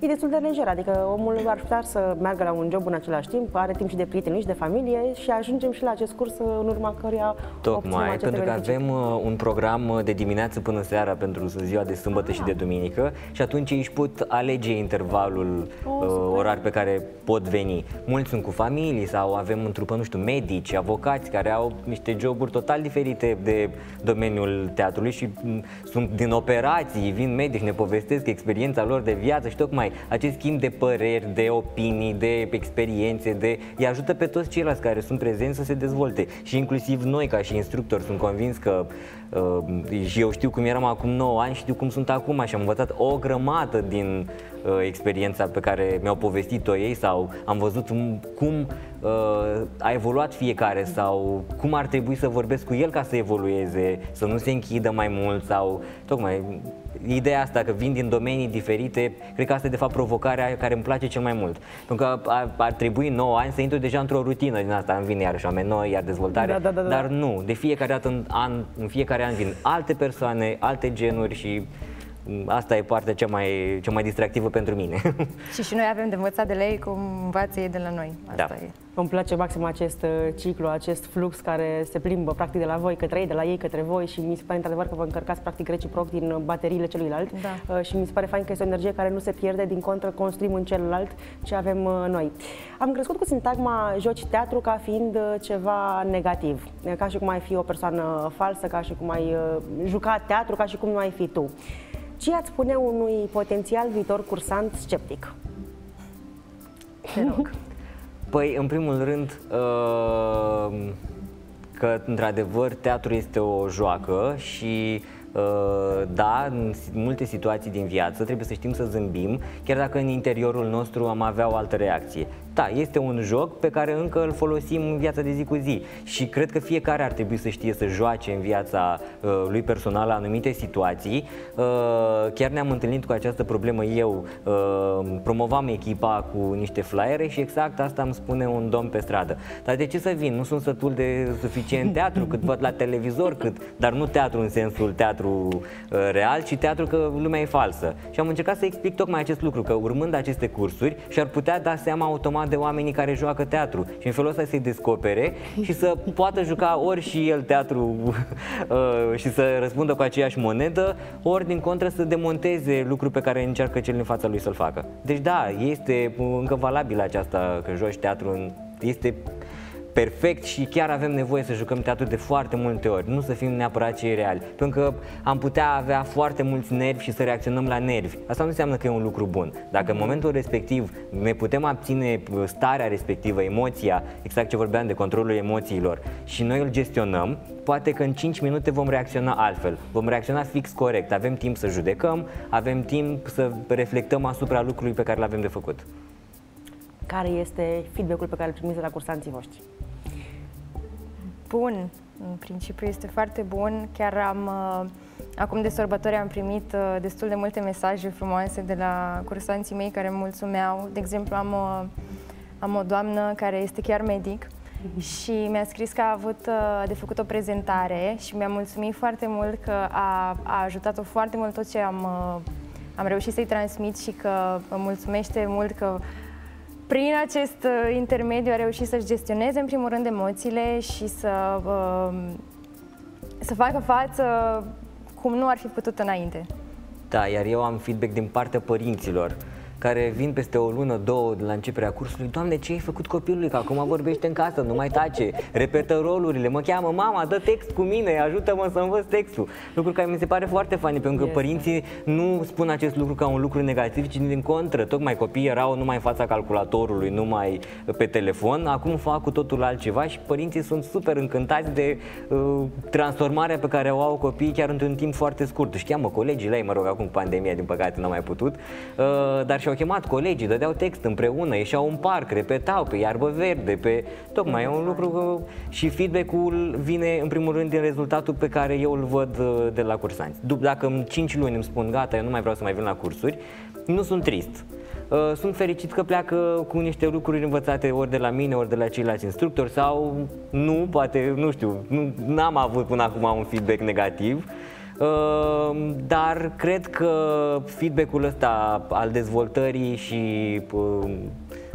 e destul de lejer, adică omul ar putea să meargă la un job în același timp, are timp și de prieteni și de familie și ajungem și la acest curs în urma căruia Tocmai, pentru că avem uh, un program uh, de dimineață până seara pentru ziua de sâmbătă ah. și de duminică și atunci își pot alege intervalul oh, uh, orar pe care pot veni. Mulți sunt cu familii sau avem în trupă, nu știu, medici, avocați care au niște joburi total diferite de domeniul teatrului și mm, sunt din operații, vin medici, ne povestesc experiența lor de viață și tocmai acest schimb de păreri, de opinii, de experiențe, de îi ajută pe toți ceilalți care sunt prezenți să se dezvolte. Și inclusiv noi, ca și instructori, sunt convins că uh, și eu știu cum eram acum 9 ani, știu cum sunt acum și am învățat o grămadă din uh, experiența pe care mi-au povestit-o ei sau am văzut cum uh, a evoluat fiecare sau cum ar trebui să vorbesc cu el ca să evolueze, să nu se închidă mai mult sau tocmai ideea asta că vin din domenii diferite, cred că asta e de fapt provocarea care îmi place cel mai mult. Pentru că ar, ar trebui 9 ani să intru deja într-o rutină din asta, îmi vine iarăși oameni noi, iar dezvoltare, da, da, da, da. dar nu, de fiecare dată în, an, în fiecare an vin alte persoane, alte genuri și asta e partea cea mai, cea mai distractivă pentru mine. <laughs> Și și noi avem de învățat de la ei cum învață ei de la noi. Asta da. e. Îmi place maxim acest uh, ciclu, acest flux care se plimbă practic de la voi către ei, de la ei către voi și mi se pare într-adevăr că vă încărcați practic reciproc din uh, bateriile celuilalt da. Uh, și mi se pare fain că este o energie care nu se pierde, din contră construim în celălalt ce avem noi. Am crescut cu sintagma joci teatru ca fiind ceva negativ, ca și cum ai fi o persoană falsă, ca și cum ai juca teatru, ca și cum nu ai fi tu. Ce ați spune unui potențial viitor cursant sceptic? Te rog. Păi, în primul rând, uh, că, într-adevăr, teatru este o joacă și Uh, da, în multe situații din viață trebuie să știm să zâmbim, chiar dacă în interiorul nostru am avea o altă reacție. Da, este un joc pe care încă îl folosim în viața de zi cu zi și cred că fiecare ar trebui să știe să joace în viața uh, lui personală anumite situații. Uh, chiar ne-am întâlnit cu această problemă eu, uh, promovam echipa cu niște flyere și exact asta îmi spune un domn pe stradă. Dar de ce să vin? Nu sunt sătul de suficient teatru, cât văd la televizor, cât, dar nu teatru în sensul teatru uh, real, ci teatru că lumea e falsă. Și am încercat să explic tocmai acest lucru, că urmând aceste cursuri și-ar putea da seama automat de oamenii care joacă teatru și în felul ăsta să-i descopere și să <laughs> poată juca ori și el teatru <laughs> uh, și să răspundă cu aceeași monedă, ori din contră să demonteze lucruri pe care încearcă cel în fața lui să-l facă. Deci da, este încă valabil aceasta că joci teatru, este perfect și chiar avem nevoie să jucăm teatru de foarte multe ori, nu să fim neapărat cei reali, pentru că am putea avea foarte mulți nervi și să reacționăm la nervi. Asta nu înseamnă că e un lucru bun. Dacă în momentul respectiv ne putem abține uh, starea respectivă, emoția, exact ce vorbeam de controlul emoțiilor și noi îl gestionăm, poate că în 5 minute vom reacționa altfel. Vom reacționa fix corect. Avem timp să judecăm, avem timp să reflectăm asupra lucrului pe care l avem de făcut. Care este feedback-ul pe care îl primiți de la cursanții voștri? Bun, în principiu este foarte bun. Chiar am, uh, acum de sărbători am primit uh, destul de multe mesaje frumoase de la cursanții mei care îmi mulțumeau. De exemplu, am o, am o doamnă care este chiar medic și mi-a scris că a avut uh, de făcut o prezentare și mi-a mulțumit foarte mult că a, a ajutat-o foarte mult tot ce am, am reușit să-i transmit și că îmi mulțumește mult că prin acest uh, intermediu a reușit să-și gestioneze în primul rând emoțiile și să, uh, să facă față cum nu ar fi putut înainte. Da, iar eu am feedback din partea părinților care vin peste o lună, două de la începerea cursului, Doamne, ce ai făcut copilului? Că acum vorbește în casă, nu mai tace, repetă rolurile, mă cheamă, mama, dă text cu mine, ajută-mă să învăț textul. Lucru care mi se pare foarte funny, pentru că este. părinții nu spun acest lucru ca un lucru negativ, ci din contră. Tocmai copiii erau numai în fața calculatorului, numai pe telefon, acum fac cu totul altceva și părinții sunt super încântați de uh, transformarea pe care o au copiii chiar într-un timp foarte scurt. Știam, mă, colegii la ei, mă rog, acum pandemia, din păcate, n-am mai putut, uh, dar și și-au chemat colegii, dădeau text împreună, ieșeau în parc, repetau pe iarbă verde, pe... Tocmai e un lucru și feedback-ul vine în primul rând din rezultatul pe care eu îl văd uh, de la cursanți. Dacă în 5 luni îmi spun gata, eu nu mai vreau să mai vin la cursuri, nu sunt trist. Uh, sunt fericit că pleacă cu niște lucruri învățate ori de la mine, ori de la ceilalți instructori sau nu, poate, nu știu, nu am avut până acum un feedback negativ, Ehm, dar cred că feedback-ul ăsta al dezvoltării și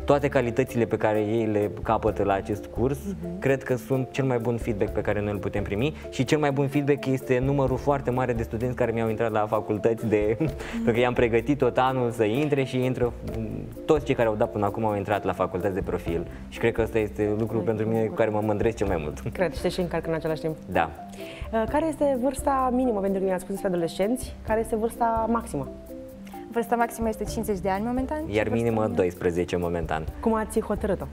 toate calitățile pe care ei le capătă la acest curs, uh-huh. cred că sunt cel mai bun feedback pe care noi îl putem primi și cel mai bun feedback este numărul foarte mare de studenți care mi-au intrat la facultăți de, uh-huh. <laughs> pentru că i-am pregătit tot anul să intre și intră toți cei care au dat până acum au intrat la facultăți de profil și cred că ăsta este lucru uh-huh. pentru mine cu care mă mândresc cel mai mult. Cred, și și încarc în același timp. Da. Uh, care este vârsta minimă pentru că mi-ați spus despre adolescenți? Care este vârsta maximă? Vârsta maximă este 50 de ani momentan. Iar minimă 12 momentan. Cum ați hotărât-o?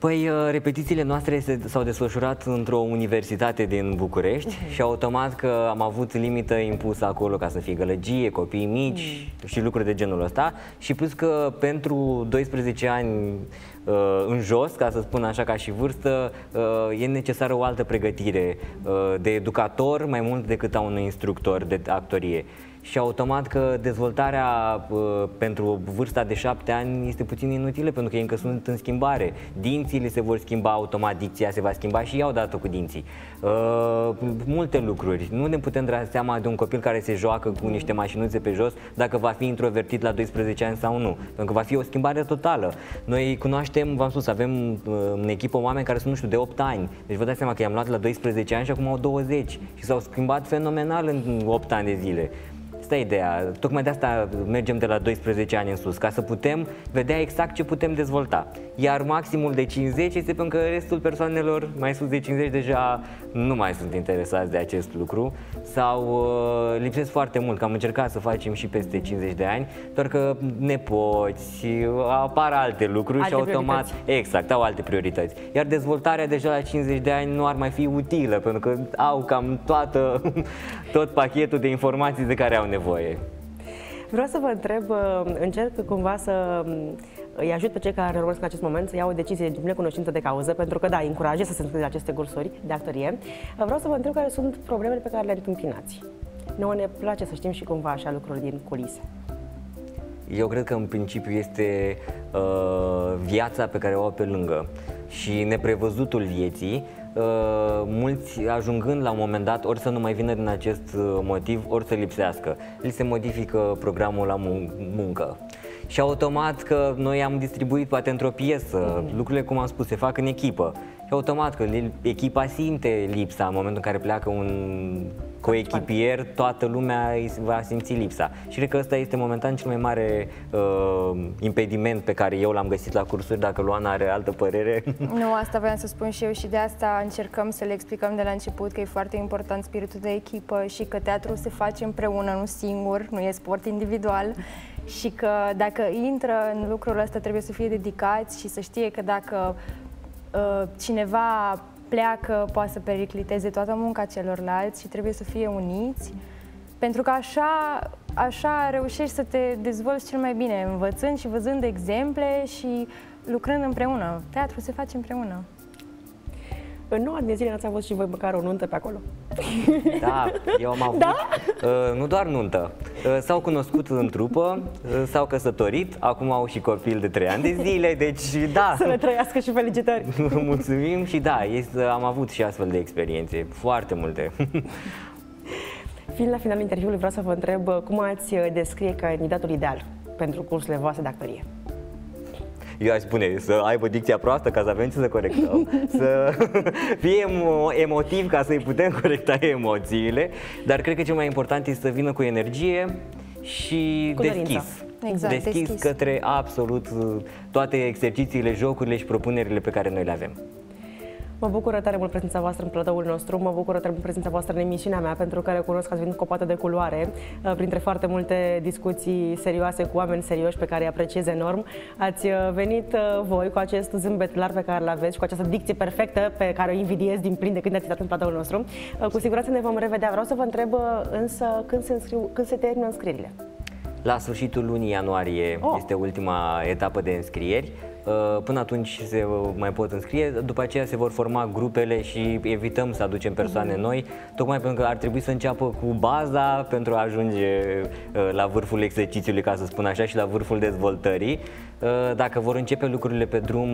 Păi, uh, repetițiile noastre s-au desfășurat într-o universitate din București uh-huh. și automat că am avut limită impusă acolo ca să fie gălăgie, copii mici uh-huh. și lucruri de genul ăsta și plus că pentru 12 ani uh, în jos, ca să spun așa ca și vârstă, uh, e necesară o altă pregătire de educator mai mult decât a unui instructor de actorie și automat că dezvoltarea uh, pentru vârsta de șapte ani este puțin inutilă pentru că ei încă sunt în schimbare. Dinții se vor schimba automat, dicția se va schimba și iau dată cu dinții. Uh, multe lucruri. Nu ne putem da seama de un copil care se joacă cu niște mașinuțe pe jos dacă va fi introvertit la 12 ani sau nu. Pentru că va fi o schimbare totală. Noi cunoaștem, v-am spus, avem uh, în echipă oameni care sunt, nu știu, de 8 ani. Deci vă dați seama că i-am luat la 12 ani și acum au 20 și s-au schimbat fenomenal în 8 ani de zile. Asta e ideea. Tocmai de asta mergem de la 12 ani în sus, ca să putem vedea exact ce putem dezvolta. Iar maximul de 50 este pentru că restul persoanelor mai sus de 50 deja nu mai sunt interesați de acest lucru sau uh, lipsesc foarte mult, că am încercat să facem și peste 50 de ani, doar că nepoți, apar alte lucruri alte și automat, priorități. exact, au alte priorități. Iar dezvoltarea deja la 50 de ani nu ar mai fi utilă, pentru că au cam toată, <laughs> tot pachetul de informații de care au nevoie. Vreau să vă întreb, uh, încerc cumva să îi ajut pe cei care urmăresc în acest moment să iau o decizie din necunoștință de cauză, pentru că, da, îi încurajez să se întâlne aceste cursuri de actorie. Vreau să vă întreb care sunt problemele pe care le întâmpinați. Nouă ne place să știm și cumva așa lucruri din culise. Eu cred că în principiu este uh, viața pe care o au pe lângă și neprevăzutul vieții, Uh, mulți ajungând la un moment dat ori să nu mai vină din acest uh, motiv, ori să lipsească. Li se modifică programul la mun- muncă și automat că noi am distribuit poate într-o piesă, mm. lucrurile cum am spus se fac în echipă și automat că echipa simte lipsa în momentul în care pleacă un coechipier, toată lumea îi va simți lipsa. Și cred că ăsta este momentan cel mai mare uh, impediment pe care eu l-am găsit la cursuri, dacă Luana are altă părere. <laughs> Nu, asta vreau să spun și eu și de asta încercăm să le explicăm de la început că e foarte important spiritul de echipă și că teatru se face împreună, nu singur, nu e sport individual și că dacă intră în lucrul ăsta trebuie să fie dedicați și să știe că dacă uh, cineva pleacă, poate să pericliteze toată munca celorlalți și trebuie să fie uniți, pentru că așa, așa reușești să te dezvolți cel mai bine, învățând și văzând exemple și lucrând împreună. Teatru se face împreună. În noua de zile ați avut și voi măcar o nuntă pe acolo. Da, eu am avut. Da? Uh, nu doar nuntă. Uh, s-au cunoscut în trupă, uh, s-au căsătorit, acum au și copil de 3 ani de zile, deci da. Să le trăiască și felicitări! <laughs> Mulțumim și da, este, am avut și astfel de experiențe, foarte multe. <laughs> Fiind la finalul interviului, vreau să vă întreb uh, cum ați uh, descrie candidatul ideal pentru cursurile voastre de actorie. Eu aș spune să aibă dicția proastă ca să avem ce să corectăm, <laughs> să <laughs> fie emo- emotiv ca să-i putem corecta emoțiile, dar cred că cel mai important este să vină cu energie și Cu dorința. deschis. Exact, deschis, deschis. către absolut uh, toate exercițiile, jocurile și propunerile pe care noi le avem. Mă bucură tare mult prezența voastră în platoul nostru, mă bucură tare mult prezența voastră în emisiunea mea, pentru că recunosc că ați venit cu o pată de culoare, uh, printre foarte multe discuții serioase cu oameni serioși pe care îi apreciez enorm. Ați uh, venit uh, voi cu acest zâmbet larg pe care îl aveți și cu această dicție perfectă pe care o invidiez din plin de când ați intrat în platoul nostru. Uh, Cu siguranță ne vom revedea. Vreau să vă întreb uh, însă când se, înscriu, când se termină înscrierile. La sfârșitul lunii ianuarie Oh. este ultima etapă de înscrieri. Uh, Până atunci se uh, mai pot înscrie, după aceea se vor forma grupele și evităm să aducem persoane noi, tocmai pentru că ar trebui să înceapă cu baza pentru a ajunge uh, la vârful exercițiului, ca să spun așa, și la vârful dezvoltării. Uh, Dacă vor începe lucrurile pe drum,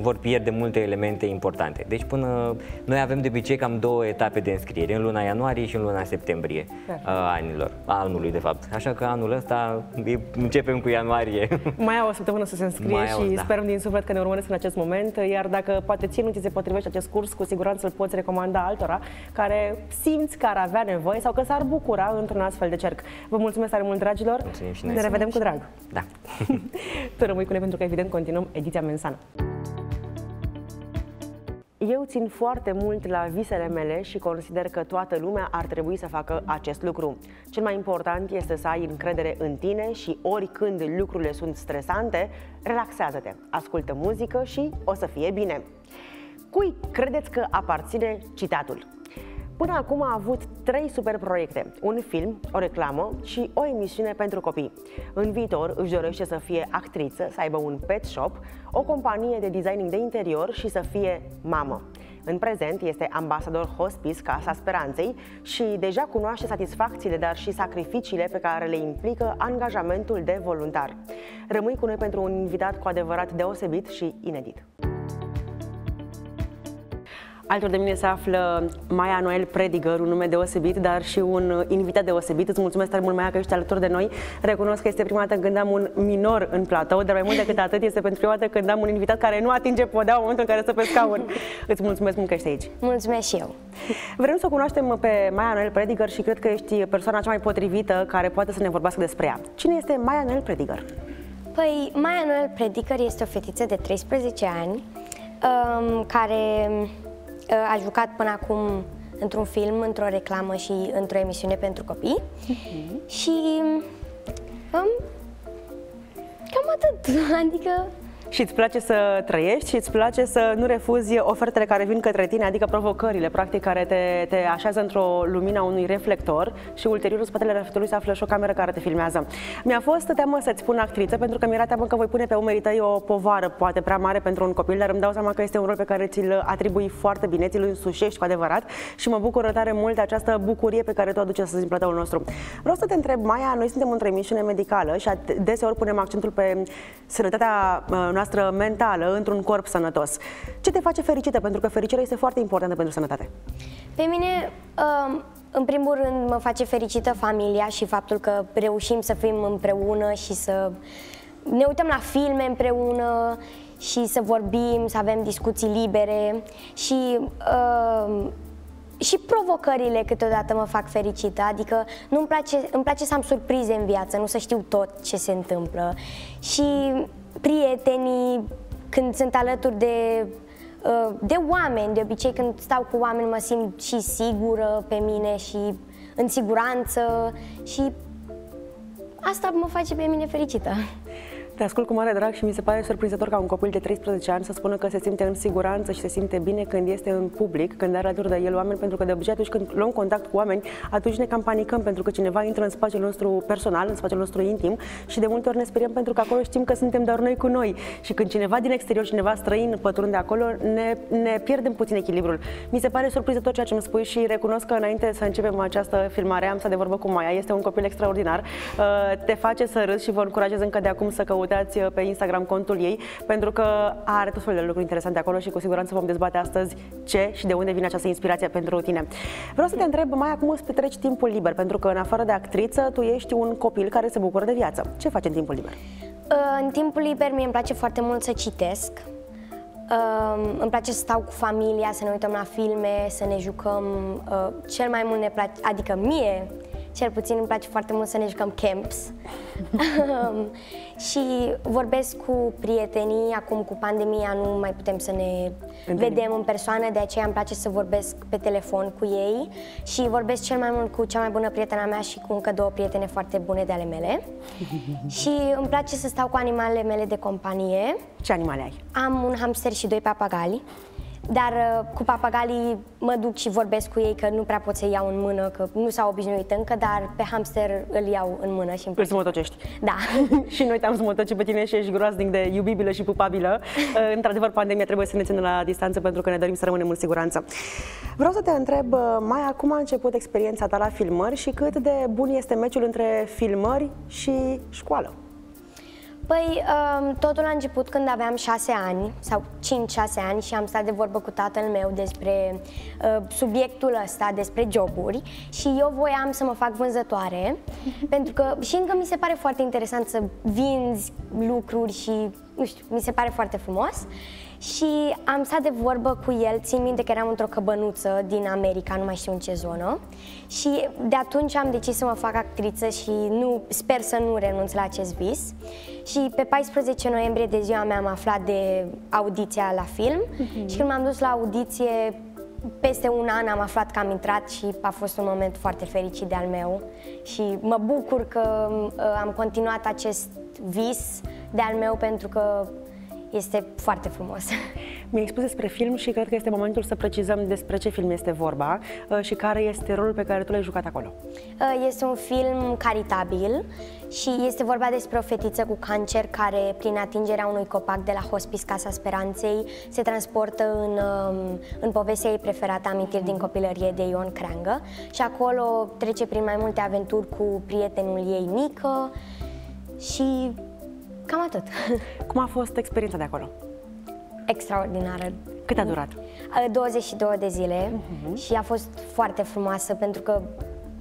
vor pierde multe elemente importante. Deci până noi avem de obicei cam două etape de înscriere, în luna ianuarie și în luna septembrie Perfect. a anilor, a anului de fapt. Așa că anul ăsta e- începem cu ianuarie. Mai au o săptămână să se înscrie Mai au, și da. sperăm din suflet că ne urmăresc în acest moment, iar dacă poate ție nu ți se potrivește acest curs, cu siguranță îl poți recomanda altora care simți că ar avea nevoie sau că s-ar bucura într-un astfel de cerc. Vă mulțumesc tare mult, dragilor! Mulțumim și noi. Ne revedem cu drag! Da. <laughs> Tu rămâi cu noi pentru că, evident, continuăm ediția Mensană. Eu țin foarte mult la visele mele și consider că toată lumea ar trebui să facă acest lucru. Cel mai important este să ai încredere în tine și oricând lucrurile sunt stresante, relaxează-te, ascultă muzică și o să fie bine. Cui credeți că aparține citatul? Până acum a avut trei super proiecte, un film, o reclamă și o emisiune pentru copii. În viitor își dorește să fie actriță, să aibă un pet shop, o companie de designing de interior și să fie mamă. În prezent este ambasador hospice Casa Speranței și deja cunoaște satisfacțiile, dar și sacrificiile pe care le implică angajamentul de voluntar. Rămâi cu noi pentru un invitat cu adevărat deosebit și inedit. Alături de mine se află Maia Noel Prediger, un nume deosebit, dar și un invitat deosebit. Îți mulțumesc tare mult, Maia, că ești alături de noi. Recunosc că este prima dată când am un minor în platou, dar mai mult decât atât este pentru prima dată când am un invitat care nu atinge podea în momentul în care stă pe scaun. <laughs> Îți mulțumesc mult că ești aici. Mulțumesc și eu. Vrem să o cunoaștem pe Maia Noel Prediger și cred că ești persoana cea mai potrivită care poate să ne vorbească despre ea. Cine este Maia Noel Prediger? Păi, Maia Noel Prediker este o fetiță de 13 ani um, care uh, a jucat până acum într-un film, într-o reclamă și într-o emisiune pentru copii. Și um, cam atât. <laughs> Adică Și îți place să trăiești și îți place să nu refuzi ofertele care vin către tine, adică provocările, practic, care te, te așează într-o lumina unui reflector și ulterior în spatele reflectorului se află și o cameră care te filmează. Mi-a fost teamă să-ți spun actriță, pentru că mi-era teamă că voi pune pe umerii tăi o povară, poate prea mare pentru un copil, dar îmi dau seama că este un rol pe care ți-l atribui foarte bine, ți-l însușești cu adevărat și mă bucură tare mult această bucurie pe care tu o aduci astăzi în platoul nostru. Vreau să te întreb, Maia, noi suntem într-o emisiune medicală și ade- deseori punem accentul pe sănătatea uh, noastră mentală într-un corp sănătos. Ce te face fericită? Pentru că fericirea este foarte importantă pentru sănătate. Pe mine, um, în primul rând, mă face fericită familia și faptul că reușim să fim împreună și să ne uităm la filme împreună și să vorbim, să avem discuții libere și um, și provocările câteodată mă fac fericită, adică nu îmi place, îmi place să am surprize în viață, nu să știu tot ce se întâmplă. Și prietenii, când sunt alături de, uh, de oameni, de obicei când stau cu oameni mă simt și sigură pe mine și în siguranță și asta mă face pe mine fericită. Te ascult cu mare drag și mi se pare surprinzător ca un copil de 13 ani să spună că se simte în siguranță și se simte bine când este în public, când are alături de el oameni, pentru că de obicei atunci când luăm contact cu oameni, atunci ne cam panicăm pentru că cineva intră în spațiul nostru personal, în spațiul nostru intim și de multe ori ne speriem pentru că acolo știm că suntem doar noi cu noi. Și când cineva din exterior, cineva străin pătrunde acolo, ne, ne pierdem puțin echilibrul. Mi se pare surprinzător ceea ce îmi spui și recunosc că înainte să începem această filmare am să de vorbă cu Maia. Este un copil extraordinar. Uh, te face să râzi și vă încurajez încă de acum să căutați uh, pe Instagram contul ei, pentru că are tot felul de lucruri interesante acolo și cu siguranță vom dezbate astăzi ce și de unde vine această inspirație pentru tine. Vreau să te întreb mai acum îți petreci timpul liber, pentru că în afară de actriță, tu ești un copil care se bucură de viață. Ce faci în timpul liber? Uh, în timpul liber mie îmi place foarte mult să citesc. Uh, îmi place să stau cu familia, să ne uităm la filme, să ne jucăm. Uh, cel mai mult ne place, adică mie cel puțin îmi place foarte mult să ne jucăm camps. <laughs> <laughs> și vorbesc cu prietenii, acum cu pandemia nu mai putem să ne Întâlnim. vedem în persoană, de aceea îmi place să vorbesc pe telefon cu ei și vorbesc cel mai mult cu cea mai bună prietena mea și cu încă două prietene foarte bune de ale mele. <laughs> și îmi place să stau cu animalele mele de companie. Ce animale ai? Am un hamster și doi papagali. Dar uh, cu papagalii mă duc și vorbesc cu ei că nu prea pot să iau în mână, că nu s-au obișnuit încă, dar pe hamster îl iau în mână și îmi Îl smotocești. Da. <laughs> și noi te-am smotoce pe tine și ești groaznic de iubibilă și pupabilă. <laughs> Uh, într-adevăr, pandemia trebuie să ne țină la distanță pentru că ne dorim să rămânem în siguranță. Vreau să te întreb, uh, mai acum a început experiența ta la filmări și cât de bun este meciul între filmări și școală? Păi, um, totul a început când aveam șase ani, sau 5-6 ani, și am stat de vorbă cu tatăl meu despre uh, subiectul ăsta, despre joburi, și eu voiam să mă fac vânzătoare, pentru că și încă mi se pare foarte interesant să vinzi lucruri și, nu știu, mi se pare foarte frumos. Și am stat de vorbă cu el, țin minte că eram într-o căbănuță din America, nu mai știu în ce zonă. Și de atunci am decis să mă fac actriță și nu, sper să nu renunț la acest vis. Și pe 14 noiembrie de ziua mea am aflat de audiția la film uh-huh. și când m-am dus la audiție, peste un an am aflat că am intrat și a fost un moment foarte fericit de al meu și mă bucur că uh, am continuat acest vis de al meu pentru că este foarte frumos. <laughs> Mi-ai spus despre film și cred că este momentul să precizăm despre ce film este vorba uh, și care este rolul pe care tu l-ai jucat acolo. Uh, este un film caritabil și este vorba despre o fetiță cu cancer care, prin atingerea unui copac de la Hospice Casa Speranței, se transportă în, um, în povestea ei preferată, Amintiri din copilărie de Ion Creangă și acolo trece prin mai multe aventuri cu prietenul ei Nică și Cam atât. <laughs> Cum a fost experiența de acolo? Extraordinară. Cât a durat? 22 de zile uh-huh. și a fost foarte frumoasă pentru că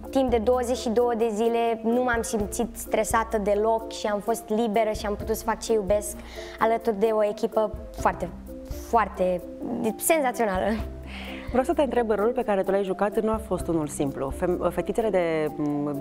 timp de 22 de zile nu m-am simțit stresată deloc și am fost liberă și am putut să fac ce iubesc alături de o echipă foarte, foarte senzațională. Vreau să te întreb, rolul pe care tu l-ai jucat nu a fost unul simplu. Fetițele de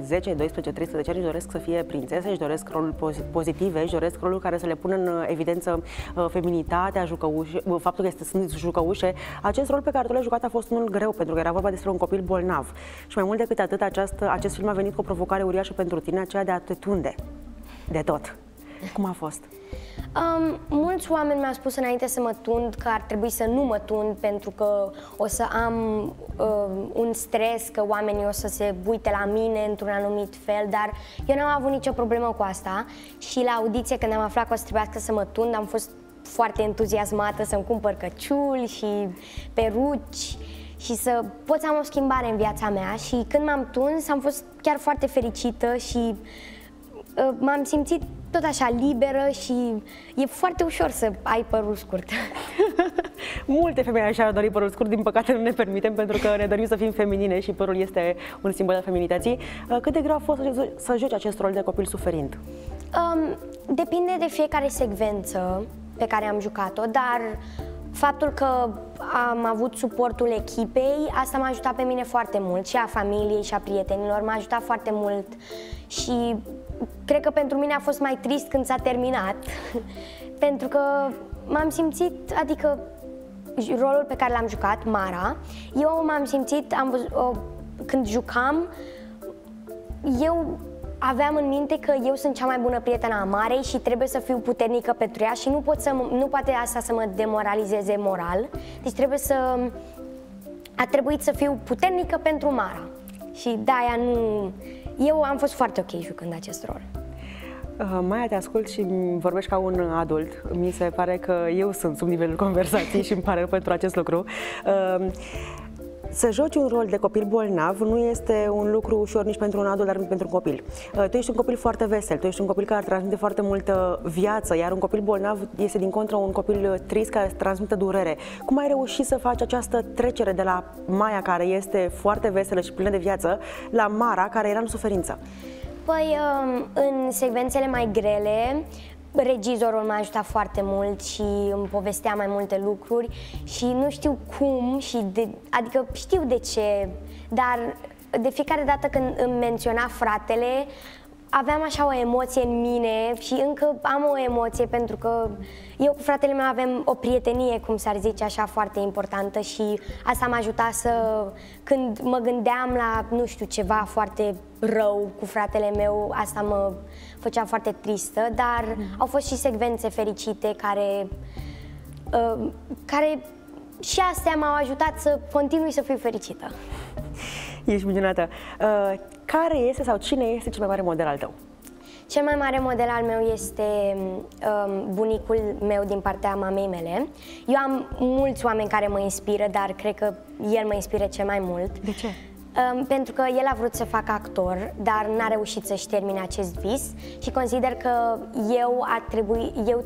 10, 12, 13 ani își doresc să fie prințese, își doresc rolul pozitive, își doresc rolul care să le pună în evidență uh, feminitatea, jucăușe, uh, faptul că este, sunt jucăușe. Acest rol pe care tu l-ai jucat a fost unul greu, pentru că era vorba despre un copil bolnav. Și mai mult decât atât, această, acest film a venit cu o provocare uriașă pentru tine, aceea de a te tunde de tot. Cum a fost? Um, mulți oameni mi-au spus înainte să mă tund că ar trebui să nu mă tund pentru că o să am uh, un stres, că oamenii o să se uite la mine într-un anumit fel, dar eu n-am avut nicio problemă cu asta. Și la audiție când am aflat că o să trebuiască să mă tund, am fost foarte entuziasmată să-mi cumpăr căciuli și peruci și să pot să am o schimbare în viața mea. Și când m-am tuns am fost chiar foarte fericită și uh, m-am simțit tot așa liberă și e foarte ușor să ai părul scurt. <laughs> Multe femei așa dori părul scurt, din păcate nu ne permitem pentru că ne dorim să fim feminine și părul este un simbol al feminității. Uh, cât de greu a fost să joci acest rol de copil suferind? Um, depinde de fiecare secvență pe care am jucat-o, dar faptul că am avut suportul echipei, asta m-a ajutat pe mine foarte mult, și a familiei și a prietenilor, m-a ajutat foarte mult și cred că pentru mine a fost mai trist când s-a terminat, <laughs> pentru că m-am simțit, adică rolul pe care l-am jucat, Mara, eu m-am simțit, am văzut, o, când jucam, eu aveam în minte că eu sunt cea mai bună prietenă a Marei și trebuie să fiu puternică pentru ea și nu, pot să, nu poate asta să mă demoralizeze moral. Deci trebuie să... A trebuit să fiu puternică pentru Mara. Și de-aia nu... Eu am fost foarte ok jucând acest rol. Uh, Maia, te ascult și vorbești ca un adult. Mi se pare că eu sunt sub nivelul conversației <laughs> și îmi pare rău pentru acest lucru. Uh, să joci un rol de copil bolnav nu este un lucru ușor nici pentru un adult, dar nici pentru un copil. Uh, tu ești un copil foarte vesel, tu ești un copil care transmite foarte multă viață, iar un copil bolnav este din contră un copil trist care transmite durere. Cum ai reușit să faci această trecere de la Maia, care este foarte veselă și plină de viață, la Mara, care era în suferință? Păi, um, în secvențele mai grele, regizorul m-a ajutat foarte mult și îmi povestea mai multe lucruri și nu știu cum și de, adică știu de ce, dar de fiecare dată când îmi menționa fratele, aveam așa o emoție în mine și încă am o emoție pentru că eu cu fratele meu avem o prietenie, cum s-ar zice, așa foarte importantă și asta m-a ajutat să, când mă gândeam la, nu știu, ceva foarte rău cu fratele meu, asta mă făcea foarte tristă, dar mm. au fost și secvențe fericite care, uh, care și astea m-au ajutat să continui să fiu fericită. Ești minunată. Uh, care este sau cine este cel mai mare model al tău? Cel mai mare model al meu este um, bunicul meu din partea mamei mele. Eu am mulți oameni care mă inspiră, dar cred că el mă inspiră cel mai mult. De ce? Um, pentru că el a vrut să facă actor, dar n-a reușit să-și termine acest vis și consider că eu a trebui, eu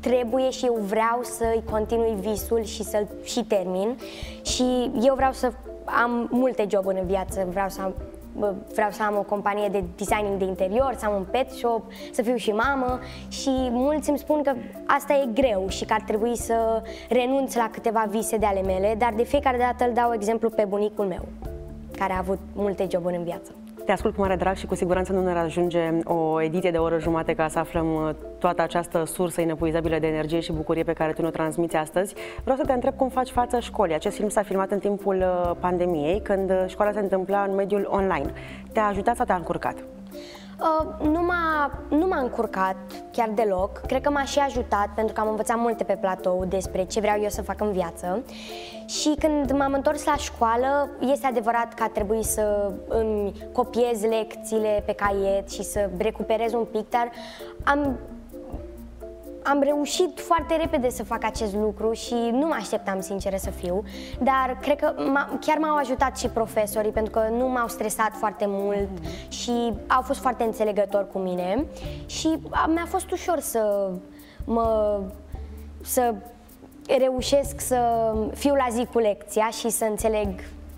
trebuie și eu vreau să-i continui visul și să-l și termin și eu vreau să am multe joburi în viață, vreau să am vreau să am o companie de designing de interior, să am un pet shop, să fiu și mamă și mulți îmi spun că asta e greu și că ar trebui să renunț la câteva vise de ale mele, dar de fiecare dată îl dau exemplu pe bunicul meu, care a avut multe joburi în viață. Te ascult cu mare drag și cu siguranță nu ne ajunge o ediție de o oră jumate ca să aflăm uh, toată această sursă inepuizabilă de energie și bucurie pe care tu ne transmiți astăzi. Vreau să te întreb cum faci față școlii. Acest film s-a filmat în timpul uh, pandemiei, când uh, școala se întâmpla în mediul online. Te-a ajutat sau te-a încurcat? Uh, nu, m-a, nu m-a încurcat chiar deloc. Cred că m-a și ajutat pentru că am învățat multe pe platou despre ce vreau eu să fac în viață. Și când m-am întors la școală, este adevărat că a trebuit să îmi copiez lecțiile pe caiet și să recuperez un pic, dar am am reușit foarte repede să fac acest lucru și nu mă așteptam, sincer să fiu, dar cred că chiar m-au ajutat și profesorii pentru că nu m-au stresat foarte mult și au fost foarte înțelegători cu mine. Și mi-a fost ușor să mă să reușesc să fiu la zi cu lecția și să înțeleg.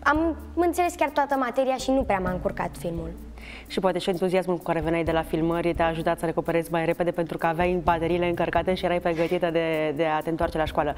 Am înțeles chiar toată materia și nu prea m-a încurcat filmul și poate și entuziasmul cu care veneai de la filmări te-a ajutat să recuperezi mai repede pentru că aveai bateriile încărcate și erai pregătită de, de a te întoarce la școală.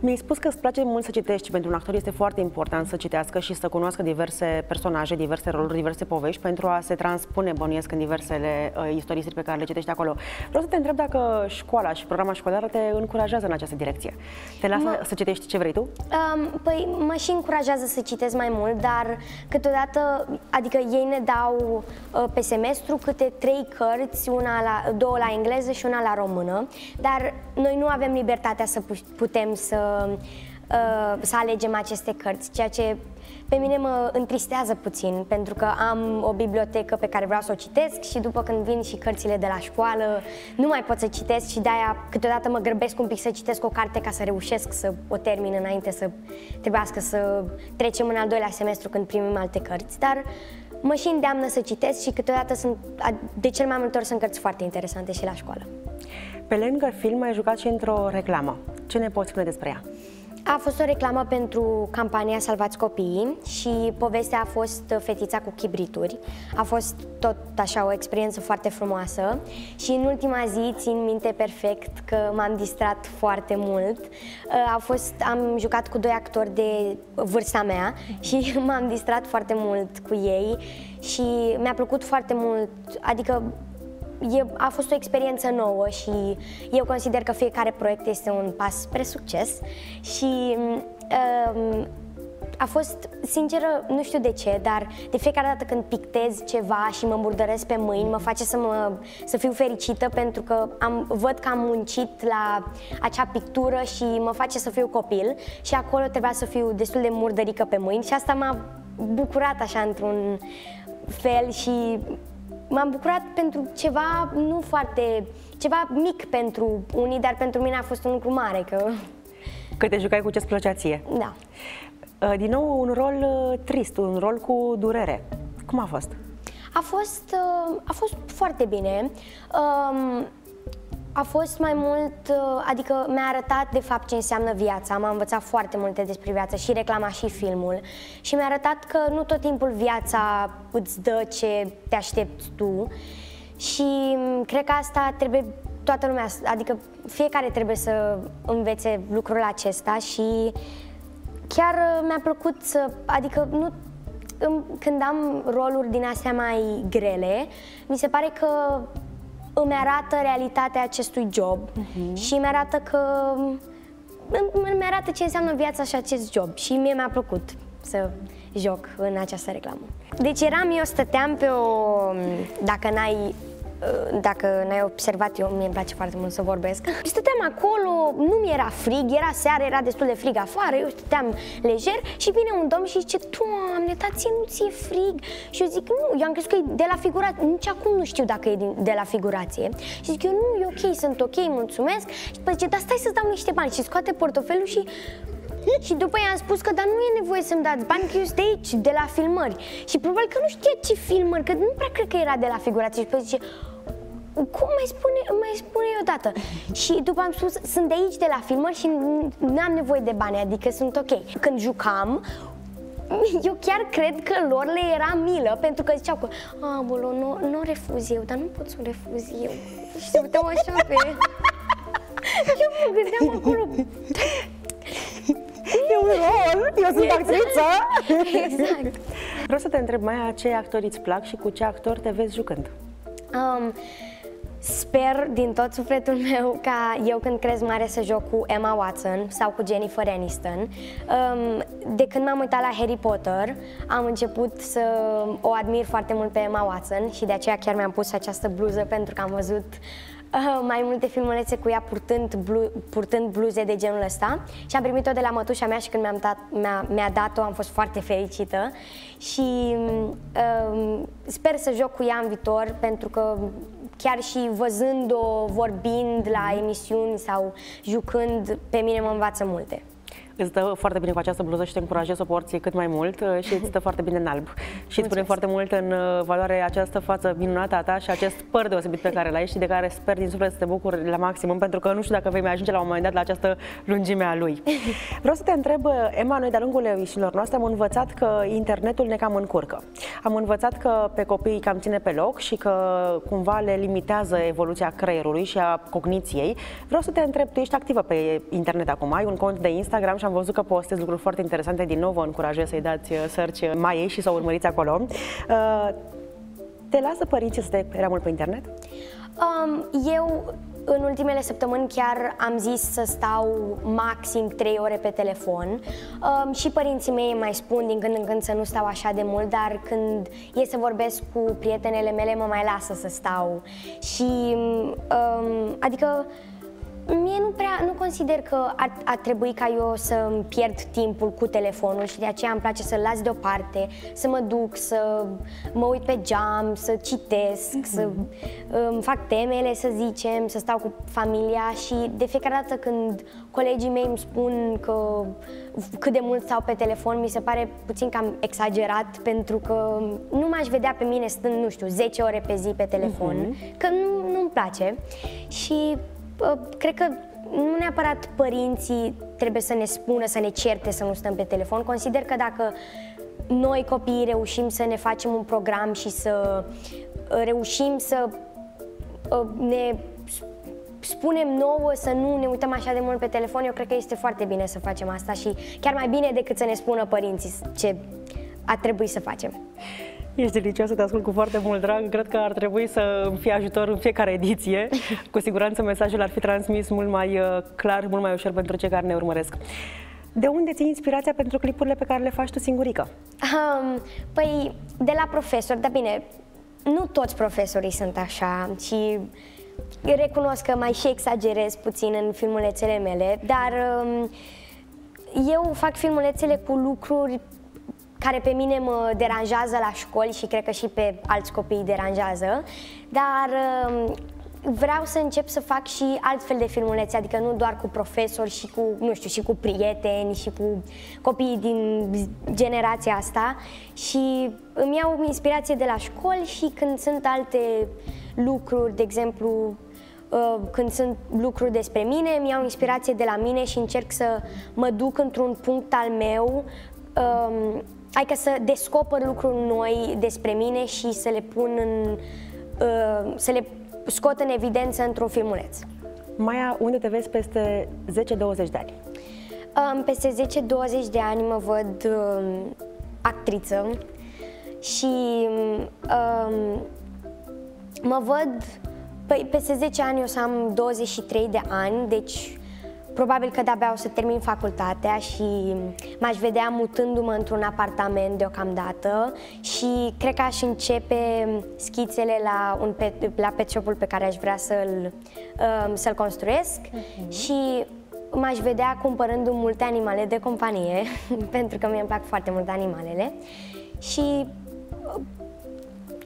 Mi-ai spus că îți place mult să citești și pentru un actor este foarte important să citească și să cunoască diverse personaje, diverse roluri, diverse povești pentru a se transpune, bănuiesc, în diversele uh, istorisiri pe care le citești acolo. Vreau să te întreb dacă școala și programa școlară te încurajează în această direcție. Te lasă mă... să citești ce vrei tu? Um, păi mă și încurajează să citesc mai mult, dar câteodată, adică ei ne dau Uh, pe semestru câte trei cărți, una la, două la engleză și una la română, dar noi nu avem libertatea să putem să, uh, să alegem aceste cărți, ceea ce pe mine mă întristează puțin, pentru că am o bibliotecă pe care vreau să o citesc și după când vin și cărțile de la școală, nu mai pot să citesc și de-aia câteodată mă grăbesc un pic să citesc o carte ca să reușesc să o termin înainte să trebuiască să trecem în al doilea semestru când primim alte cărți, dar mă și îndeamnă să citesc și câteodată sunt, de cel mai multe ori sunt cărți foarte interesante și la școală. Pe lângă film ai jucat și într-o reclamă. Ce ne poți spune despre ea? A fost o reclamă pentru campania Salvați Copiii și povestea a fost Fetița cu chibrituri. A fost tot așa o experiență foarte frumoasă și în ultima zi țin minte perfect că m-am distrat foarte mult. A fost, am jucat cu doi actori de vârsta mea și <laughs> m-am distrat foarte mult cu ei și mi-a plăcut foarte mult, adică e, a fost o experiență nouă și eu consider că fiecare proiect este un pas spre succes și um, a fost, sinceră, nu știu de ce, dar de fiecare dată când pictez ceva și mă murdăresc pe mâini, mă face să, mă, să fiu fericită pentru că am, văd că am muncit la acea pictură și mă face să fiu copil și acolo trebuia să fiu destul de murdărică pe mâini și asta m-a bucurat așa într-un fel și m-am bucurat pentru ceva nu foarte, ceva mic pentru unii, dar pentru mine a fost un lucru mare. Că... Că te jucai cu ce-ți plăcea ție. Da. Uh, din nou, un rol uh, trist, un rol cu durere. Cum a fost? A fost, uh, a fost foarte bine. Um, a fost mai mult, adică mi-a arătat de fapt ce înseamnă viața, m-a învățat foarte multe despre viață și reclama și filmul. Și mi-a arătat că nu tot timpul viața îți dă ce te aștepți tu. Și mm, cred că asta trebuie toată lumea, adică fiecare trebuie să învețe lucrul acesta și chiar uh, mi-a plăcut să, adică nu când am roluri din astea mai grele, mi se pare că îmi arată realitatea acestui job uh-huh. și mi arată că îmi arată ce înseamnă viața și acest job și mie mi-a plăcut să joc în această reclamă. Deci eram, eu stăteam pe o, dacă n-ai Uh, dacă n-ai observat, eu mie îmi place foarte mult să vorbesc. Stăteam acolo, nu mi era frig, era seară, era destul de frig afară, eu stăteam lejer și vine un domn și zice, Doamne, dar ție nu ți-e frig? Și eu zic, nu, eu am crezut că e de la figurație, nici acum nu știu dacă e de la figurație. Și zic eu, nu, e ok, sunt ok, mulțumesc. Și după zice, dar stai să-ți dau niște bani și scoate portofelul și și după i-am spus că dar nu e nevoie să-mi dați bani, că eu sunt de aici, de la filmări. Și probabil că nu știa ce filmări, că nu prea cred că era de la figurație. Și după zice, cum mai spune, mai spune o dată? Și după am spus, sunt de aici, de la filmări și nu am nevoie de bani, adică sunt ok. Când jucam, eu chiar cred că lor le era milă pentru că ziceau că Amolo, nu, nu refuz eu, dar nu pot să o refuz eu. Și se uitau așa pe... eu mă gândeam acolo... E un rol, eu sunt exact. actriță. Exact. Vreau să te întreb, mai ce actori îți plac și cu ce actor te vezi jucând? Um, Sper din tot sufletul <laughs> meu ca eu când crez mare să joc cu Emma Watson sau cu Jennifer Aniston. Um, de când m-am uitat la Harry Potter, am început să o admir foarte mult pe Emma Watson și de aceea chiar mi-am pus această bluză pentru că am văzut uh, mai multe filmulețe cu ea purtând, blu- purtând bluze de genul ăsta și am primit-o de la mătușa mea și când mi-am dat, mi-a, mi-a dat-o am fost foarte fericită și um, sper să joc cu ea în viitor pentru că chiar și văzând-o vorbind la emisiuni sau jucând, pe mine mă învață multe. Îți dă foarte bine cu această bluză și te încurajez să o porți cât mai mult uh, și îți stă foarte bine în alb. Și îți pune foarte mult în uh, valoare această față minunată a ta și acest păr deosebit pe care l-ai și de care sper din suflet să te bucuri la maximum, pentru că nu știu dacă vei mai ajunge la un moment dat la această lungime a lui. <laughs> Vreau să te întreb, uh, Emma, noi de-a lungul emisiunilor noastre am învățat că internetul ne cam încurcă. Am învățat că pe copii cam ține pe loc și că cumva le limitează evoluția creierului și a cogniției. Vreau să te întreb, tu ești activă pe internet acum, ai un cont de Instagram și am văzut că postezi lucruri foarte interesante. Din nou vă încurajez să-i dați uh, search mai ei și să o urmăriți acolo. Uh, te lasă părinții să te prea mult pe internet? Um, eu în ultimele săptămâni chiar am zis să stau maxim 3 ore pe telefon um, și părinții mei mai spun din când în când să nu stau așa de mult, dar când e să vorbesc cu prietenele mele mă mai lasă să stau și um, adică Mie nu prea, nu consider că ar, ar trebui ca eu să îmi pierd timpul cu telefonul și de aceea îmi place să-l las deoparte, să mă duc, să mă uit pe geam, să citesc, mm-hmm. să îmi fac temele, să zicem, să stau cu familia și de fiecare dată când colegii mei îmi spun că cât de mult stau pe telefon, mi se pare puțin cam exagerat pentru că nu m-aș vedea pe mine stând, nu știu, 10 ore pe zi pe telefon, mm-hmm. că nu, nu-mi place și cred că nu neapărat părinții trebuie să ne spună, să ne certe să nu stăm pe telefon. Consider că dacă noi copiii reușim să ne facem un program și să uh, reușim să uh, ne spunem nouă să nu ne uităm așa de mult pe telefon, eu cred că este foarte bine să facem asta și chiar mai bine decât să ne spună părinții ce ar trebui să facem. Ești delicioasă, te ascult cu foarte mult drag. Cred că ar trebui să îmi fie ajutor în fiecare ediție. <laughs> Cu siguranță mesajul ar fi transmis mult mai uh, clar, mult mai ușor pentru cei care ne urmăresc. De unde ții inspirația pentru clipurile pe care le faci tu singurică? Um, păi, de la profesor, dar bine, nu toți profesorii sunt așa și recunosc că mai și exagerez puțin în filmulețele mele, dar um, eu fac filmulețele cu lucruri care pe mine mă deranjează la școli și cred că și pe alți copii deranjează, dar um, vreau să încep să fac și altfel de filmulețe, adică nu doar cu profesori și cu, nu știu, și cu prieteni și cu copii din generația asta și îmi iau inspirație de la școli și când sunt alte lucruri, de exemplu, uh, când sunt lucruri despre mine, îmi iau inspirație de la mine și încerc să mă duc într-un punct al meu um, adică să descoper lucruri noi despre mine și să le pun în, uh, să le scot în evidență într-un filmuleț. Maia, unde te vezi peste 10-20 de ani? Um, peste 10-20 de ani mă văd um, actriță și um, mă văd, păi, peste 10 ani o să am 23 de ani, deci Probabil că de-abia o să termin facultatea și m-aș vedea mutându-mă într-un apartament deocamdată și cred că aș începe schițele la, un pet, la pet shop-ul pe care aș vrea să-l, um, să-l construiesc uh-huh. și m-aș vedea cumpărându multe animale de companie, <laughs> pentru că mi-e plac foarte mult animalele și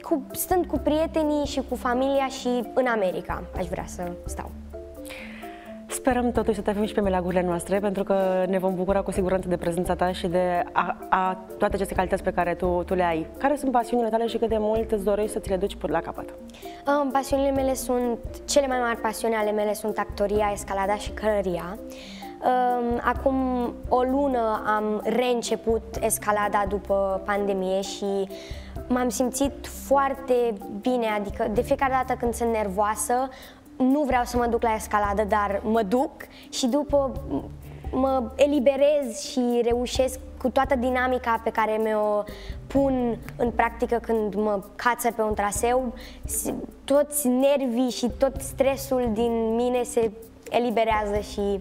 cu, stând cu prietenii și cu familia și în America aș vrea să stau. Sperăm totuși să te avem și pe meleagurile noastre, pentru că ne vom bucura cu siguranță de prezența ta și de a, a toate aceste calități pe care tu, tu le ai. Care sunt pasiunile tale și cât de mult îți dorești să ți le duci până la capăt? Um, pasiunile mele sunt, cele mai mari pasiuni ale mele sunt actoria, escalada și călăria. Um, acum o lună am reînceput escalada după pandemie și m-am simțit foarte bine, adică de fiecare dată când sunt nervoasă, nu vreau să mă duc la escaladă, dar mă duc și după mă eliberez și reușesc cu toată dinamica pe care mi-o pun în practică când mă cață pe un traseu, toți nervii și tot stresul din mine se eliberează și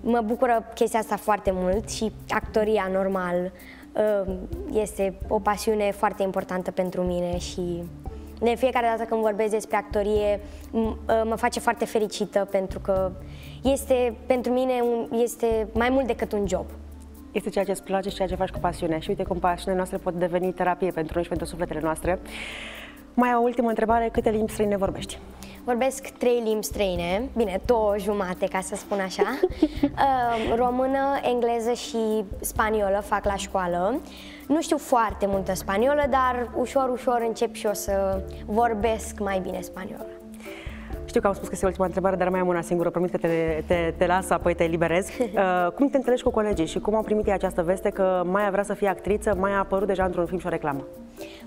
mă bucură chestia asta foarte mult și actoria normal uh, este o pasiune foarte importantă pentru mine și de fiecare dată când vorbesc despre actorie, ă, mă face foarte fericită pentru că este, pentru mine, un, este mai mult decât un job. Este ceea ce îți place și ceea ce faci cu pasiune. Și uite cum pasiunile noastre pot deveni terapie pentru noi și pentru sufletele noastre. Mai o ultimă întrebare, câte limbi străine vorbești? Vorbesc trei limbi străine, bine, două jumate, ca să spun așa. Uh, <laughs> română, engleză și spaniolă fac la școală. Nu știu foarte multă spaniolă, dar ușor, ușor încep și o să vorbesc mai bine spaniolă. Știu că am spus că este ultima întrebare, dar mai am una singură. Promit că te, te, te las, apoi te eliberez. <laughs> Uh, cum te înțelegi cu colegii și cum au primit ei această veste că Maia vrea să fie actriță, Maia a apărut deja într-un film și o reclamă?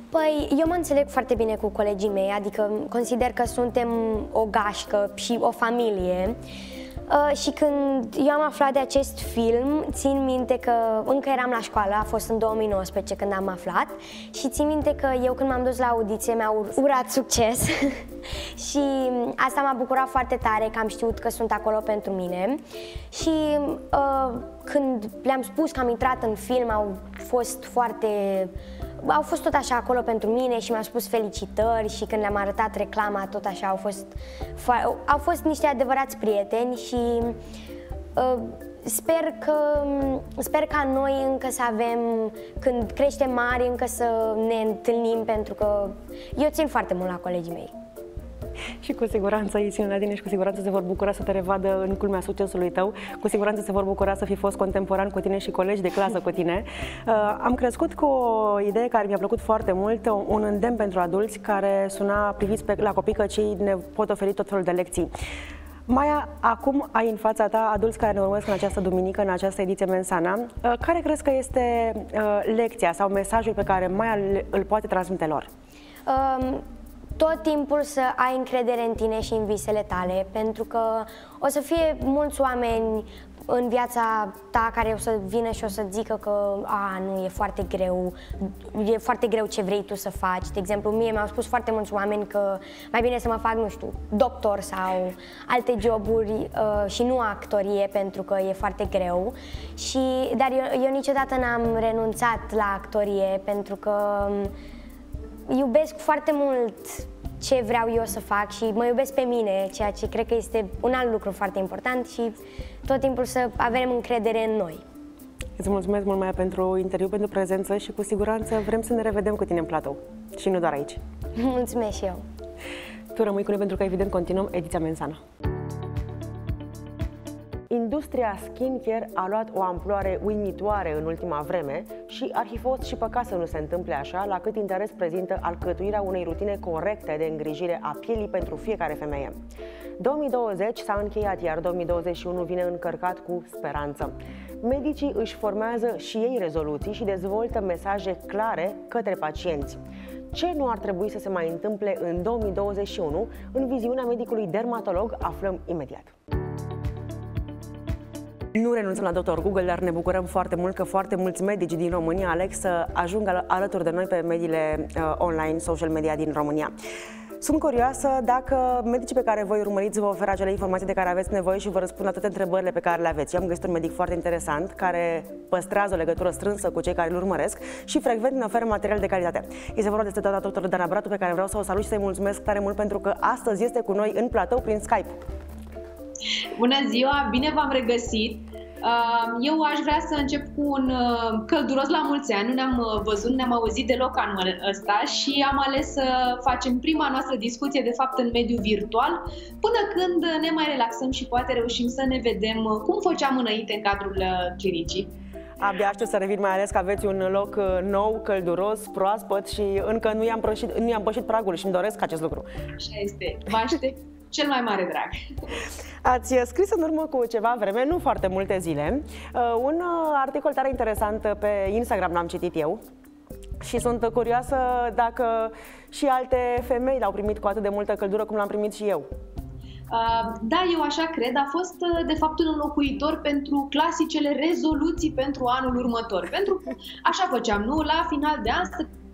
Păi, eu mă înțeleg foarte bine cu colegii mei, adică consider că suntem o gașcă și o familie. Uh, și când eu am aflat de acest film, țin minte că încă eram la școală, a fost în 2019 când am aflat și țin minte că eu când m-am dus la audiție mi-au urat succes. <laughs> Și asta m-a bucurat foarte tare că am știut că sunt acolo pentru mine. Și uh, când le-am spus că am intrat în film au fost foarte au fost tot așa acolo pentru mine și mi-au spus felicitări și când le-am arătat reclama tot așa au fost, au fost niște adevărați prieteni și uh, sper că sper ca noi încă să avem, când creștem mari, încă să ne întâlnim pentru că eu țin foarte mult la colegii mei și cu siguranță ei țin la tine și cu siguranță se vor bucura să te revadă în culmea succesului tău. Cu siguranță se vor bucura să fi fost contemporan cu tine și colegi de clasă cu tine. Uh, am crescut cu o idee care mi-a plăcut foarte mult, un îndemn pentru adulți care suna priviți pe, la copii că cei ne pot oferi tot felul de lecții. Maia, acum ai în fața ta adulți care ne urmăresc în această duminică, în această ediție Mensana. Uh, care crezi că este uh, lecția sau mesajul pe care Maia îl poate transmite lor? Um, tot timpul să ai încredere în tine și în visele tale, pentru că o să fie mulți oameni în viața ta care o să vină și o să zică că a, nu, e foarte greu, e foarte greu ce vrei tu să faci. De exemplu, mie mi-au spus foarte mulți oameni că mai bine să mă fac, nu știu, doctor sau alte joburi uh, și nu actorie pentru că e foarte greu. Și, dar eu, eu niciodată n-am renunțat la actorie pentru că um, iubesc foarte mult ce vreau eu să fac și mă iubesc pe mine, ceea ce cred că este un alt lucru foarte important și tot timpul să avem încredere în noi. Îți mulțumesc mult mai pentru interviu, pentru prezență și cu siguranță vrem să ne revedem cu tine în platou și nu doar aici. Mulțumesc și eu. Tu rămâi cu noi pentru că evident continuăm ediția Mensana. Industria skincare a luat o amploare uimitoare în ultima vreme și ar fi fost și păcat să nu se întâmple așa, la cât interes prezintă alcătuirea unei rutine corecte de îngrijire a pielii pentru fiecare femeie. 2020 s-a încheiat, iar 2021 vine încărcat cu speranță. Medicii își formează și ei rezoluții și dezvoltă mesaje clare către pacienți. Ce nu ar trebui să se mai întâmple în 2021? În viziunea medicului dermatolog aflăm imediat. Nu renunțăm la Dr. Google, dar ne bucurăm foarte mult că foarte mulți medici din România aleg să ajungă alături de noi pe mediile uh, online, social media din România. Sunt curioasă dacă medicii pe care voi urmăriți vă oferă acele informații de care aveți nevoie și vă răspund la toate întrebările pe care le aveți. Eu am găsit un medic foarte interesant care păstrează o legătură strânsă cu cei care îl urmăresc și frecvent ne oferă material de calitate. Este vorba despre doamna doctor Dana Bratu pe care vreau să o salut și să-i mulțumesc tare mult pentru că astăzi este cu noi în platou prin Skype. Bună ziua, bine v-am regăsit! Eu aș vrea să încep cu un uh, călduros la mulți ani. Nu ne-am uh, văzut, nu ne-am auzit deloc anul ăsta și am ales să facem prima noastră discuție, de fapt, în mediul virtual, până când ne mai relaxăm și poate reușim să ne vedem uh, cum făceam înainte în cadrul clinicii. Abia aștept să revin, mai ales că aveți un loc nou, călduros, proaspăt și încă nu i-am pășit, nu i-am pășit pragul și îmi doresc acest lucru. Așa este. Vă aștept cel mai mare drag. Ați scris în urmă cu ceva vreme, nu foarte multe zile, uh, un uh, articol tare interesant pe Instagram, l-am citit eu, și sunt curioasă dacă și alte femei l-au primit cu atât de multă căldură cum l-am primit și eu. Uh, da, eu așa cred. A fost, de fapt, un înlocuitor pentru clasicele rezoluții pentru anul următor. Pentru așa făceam, nu? La final de an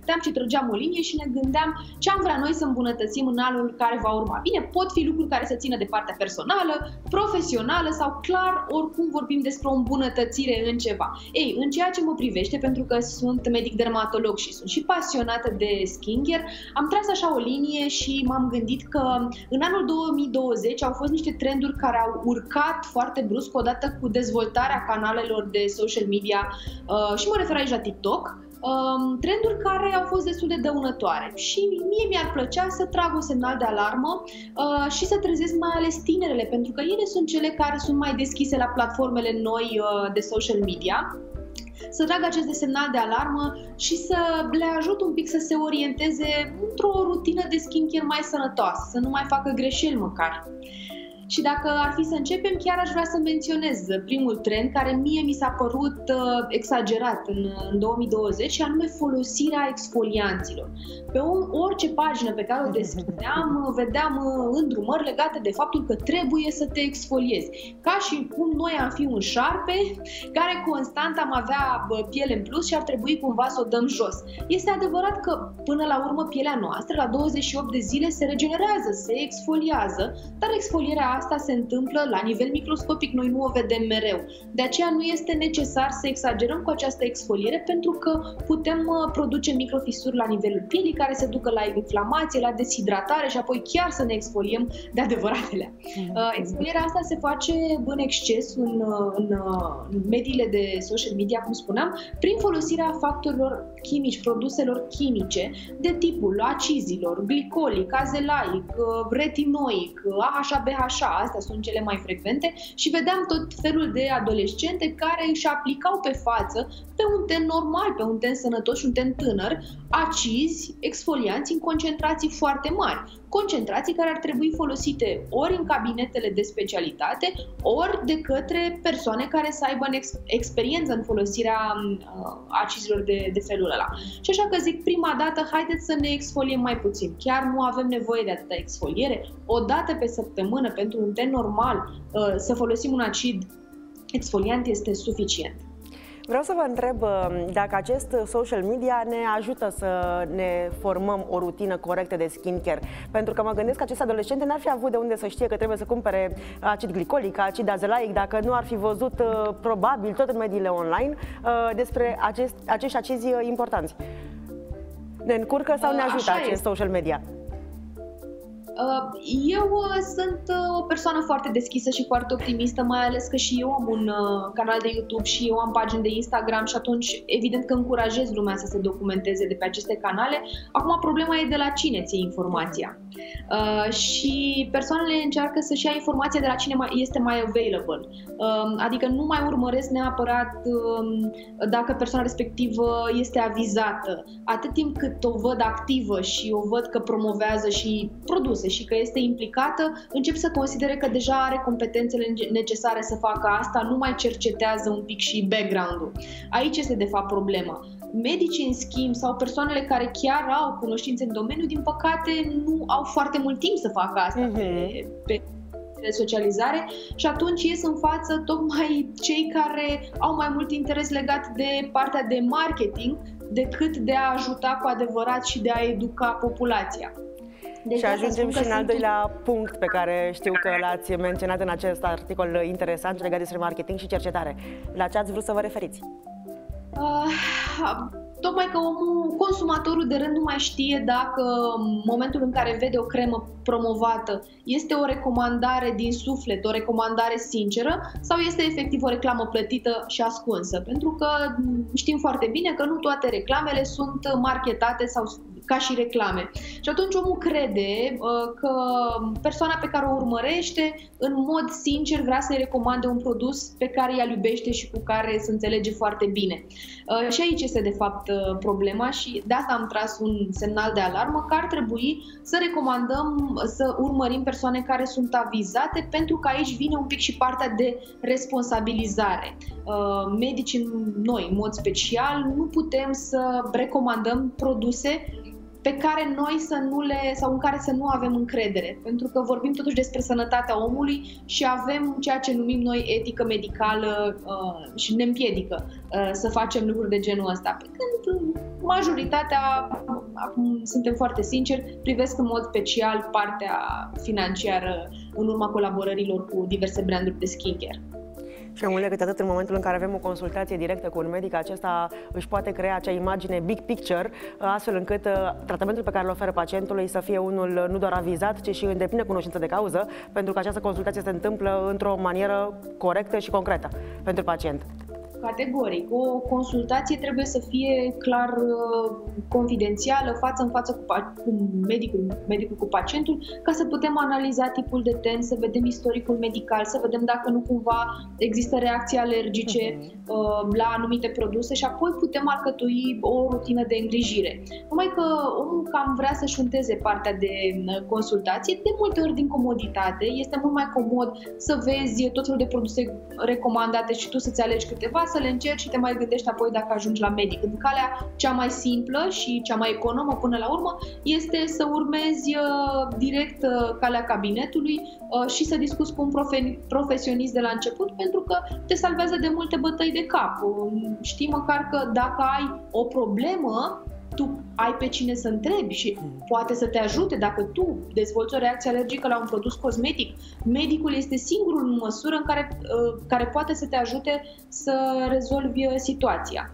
stăteam și trăgeam o linie și ne gândeam ce am vrea noi să îmbunătățim în anul care va urma. Bine, pot fi lucruri care se țină de partea personală, profesională sau clar, oricum vorbim despre o îmbunătățire în ceva. Ei, în ceea ce mă privește, pentru că sunt medic dermatolog și sunt și pasionată de skincare, am tras așa o linie și m-am gândit că în anul 2020 au fost niște trenduri care au urcat foarte brusc odată cu dezvoltarea canalelor de social media uh, și mă refer aici la TikTok, um, trenduri care au fost destul de dăunătoare și mie mi-ar plăcea să trag un semnal de alarmă uh, și să trezesc mai ales tinerele, pentru că ele sunt cele care sunt mai deschise la platformele noi uh, de social media să trag acest de semnal de alarmă și să le ajut un pic să se orienteze într-o rutină de skincare mai sănătoasă, să nu mai facă greșeli măcar. Și dacă ar fi să începem, chiar aș vrea să menționez primul trend care mie mi s-a părut uh, exagerat în, în 2020 și anume folosirea exfolianților. Pe o, orice pagină pe care o deschideam, uh, vedeam uh, îndrumări legate de faptul că trebuie să te exfoliezi. Ca și cum noi am fi un șarpe care constant am avea piele în plus și ar trebui cumva să o dăm jos. Este adevărat că până la urmă pielea noastră la 28 de zile se regenerează, se exfoliază, dar exfolierea asta se întâmplă la nivel microscopic, noi nu o vedem mereu. De aceea nu este necesar să exagerăm cu această exfoliere pentru că putem uh, produce microfisuri la nivelul pielii care se ducă la inflamație, la deshidratare și apoi chiar să ne exfoliem de adevăratele. Mm. Uh, exfolierea asta se face în exces în, uh, în, în mediile de social media, cum spuneam, prin folosirea factorilor chimici, produselor chimice de tipul acizilor, glicolic, azelaic, retinoic, AHA, BHA, astea sunt cele mai frecvente și vedeam tot felul de adolescente care își aplicau pe față, pe un ten normal, pe un ten sănătos și un ten tânăr, acizi, exfolianți în concentrații foarte mari concentrații care ar trebui folosite ori în cabinetele de specialitate, ori de către persoane care să aibă în ex- experiență în folosirea uh, acizilor de, de felul ăla. Și așa că zic, prima dată, haideți să ne exfoliem mai puțin. Chiar nu avem nevoie de atâta exfoliere. O dată pe săptămână, pentru un ten normal, uh, să folosim un acid exfoliant este suficient. Vreau să vă întreb uh, dacă acest social media ne ajută să ne formăm o rutină corectă de skincare. Pentru că mă gândesc că aceste adolescente n-ar fi avut de unde să știe că trebuie să cumpere acid glicolic, acid azelaic, dacă nu ar fi văzut uh, probabil tot în mediile online uh, despre acest, acești acizi importanți. Ne încurcă sau ne ajută acest este. social media? Uh, eu uh, sunt uh, o persoană foarte deschisă și foarte optimistă, mai ales că și eu am un canal de YouTube și eu am pagini de Instagram și atunci evident că încurajez lumea să se documenteze de pe aceste canale. Acum problema e de la cine ți informația. Și persoanele încearcă să-și ia informația de la cine este mai available. Adică nu mai urmăresc neapărat um, dacă persoana respectivă este avizată. Atât timp cât o văd activă și o văd că promovează și produse și că este implicată, încep să considere că deja are competențele necesare să facă asta, nu mai cercetează un pic și background-ul. Aici este de fapt problema. Medicii, în schimb, sau persoanele care chiar au cunoștințe în domeniu, din păcate, nu au foarte mult timp să facă asta uh-huh. pe, pe de socializare și atunci ies în față tocmai cei care au mai mult interes legat de partea de marketing decât de a ajuta cu adevărat și de a educa populația. Deci și ajungem și în al doilea punct pe care știu că l-ați menționat în acest articol interesant legat despre marketing și cercetare. La ce ați vrut să vă referiți? Uh, tocmai că omul, consumatorul de rând nu mai știe dacă momentul în care vede o cremă promovată este o recomandare din suflet, o recomandare sinceră sau este efectiv o reclamă plătită și ascunsă. Pentru că știm foarte bine că nu toate reclamele sunt marketate sau ca și reclame. Și atunci omul crede uh, că persoana pe care o urmărește, în mod sincer, vrea să-i recomande un produs pe care ea iubește și cu care se înțelege foarte bine. Uh, și aici este, de fapt, uh, problema și de asta am tras un semnal de alarmă că ar trebui să recomandăm, să urmărim persoane care sunt avizate, pentru că aici vine un pic și partea de responsabilizare. Medicii, noi, în mod special, nu putem să recomandăm produse pe care noi să nu le, sau în care să nu avem încredere. Pentru că vorbim totuși despre sănătatea omului și avem ceea ce numim noi etică medicală uh, și ne împiedică uh, să facem lucruri de genul ăsta. Pe când majoritatea, acum suntem foarte sinceri, privesc în mod special partea financiară în urma colaborărilor cu diverse branduri de skincare. Și mai mult decât atât, în momentul în care avem o consultație directă cu un medic, acesta își poate crea acea imagine big picture, astfel încât uh, tratamentul pe care îl oferă pacientului să fie unul nu doar avizat, ci și în deplină cunoștință de cauză, pentru că această consultație se întâmplă într-o manieră corectă și concretă pentru pacient. Categoric. O consultație trebuie să fie clar uh, confidențială, față în față cu, cu medicul, medicul cu pacientul, ca să putem analiza tipul de ten, să vedem istoricul medical, să vedem dacă nu cumva există reacții alergice uh, la anumite produse și apoi putem alcătui o rutină de îngrijire. Numai că omul cam vrea să șunteze partea de uh, consultație, de multe ori din comoditate, este mult mai comod să vezi tot felul de produse recomandate și tu să-ți alegi câteva, să le încerci și te mai gândești apoi dacă ajungi la medic. În calea cea mai simplă și cea mai economă până la urmă este să urmezi uh, direct uh, calea cabinetului uh, și să discuți cu un profesionist de la început pentru că te salvează de multe bătăi de cap. Știi măcar că dacă ai o problemă, tu ai pe cine să întrebi și poate să te ajute dacă tu dezvolți o reacție alergică la un produs cosmetic. Medicul este singurul în măsură în care, uh, care poate să te ajute să rezolvi uh, situația.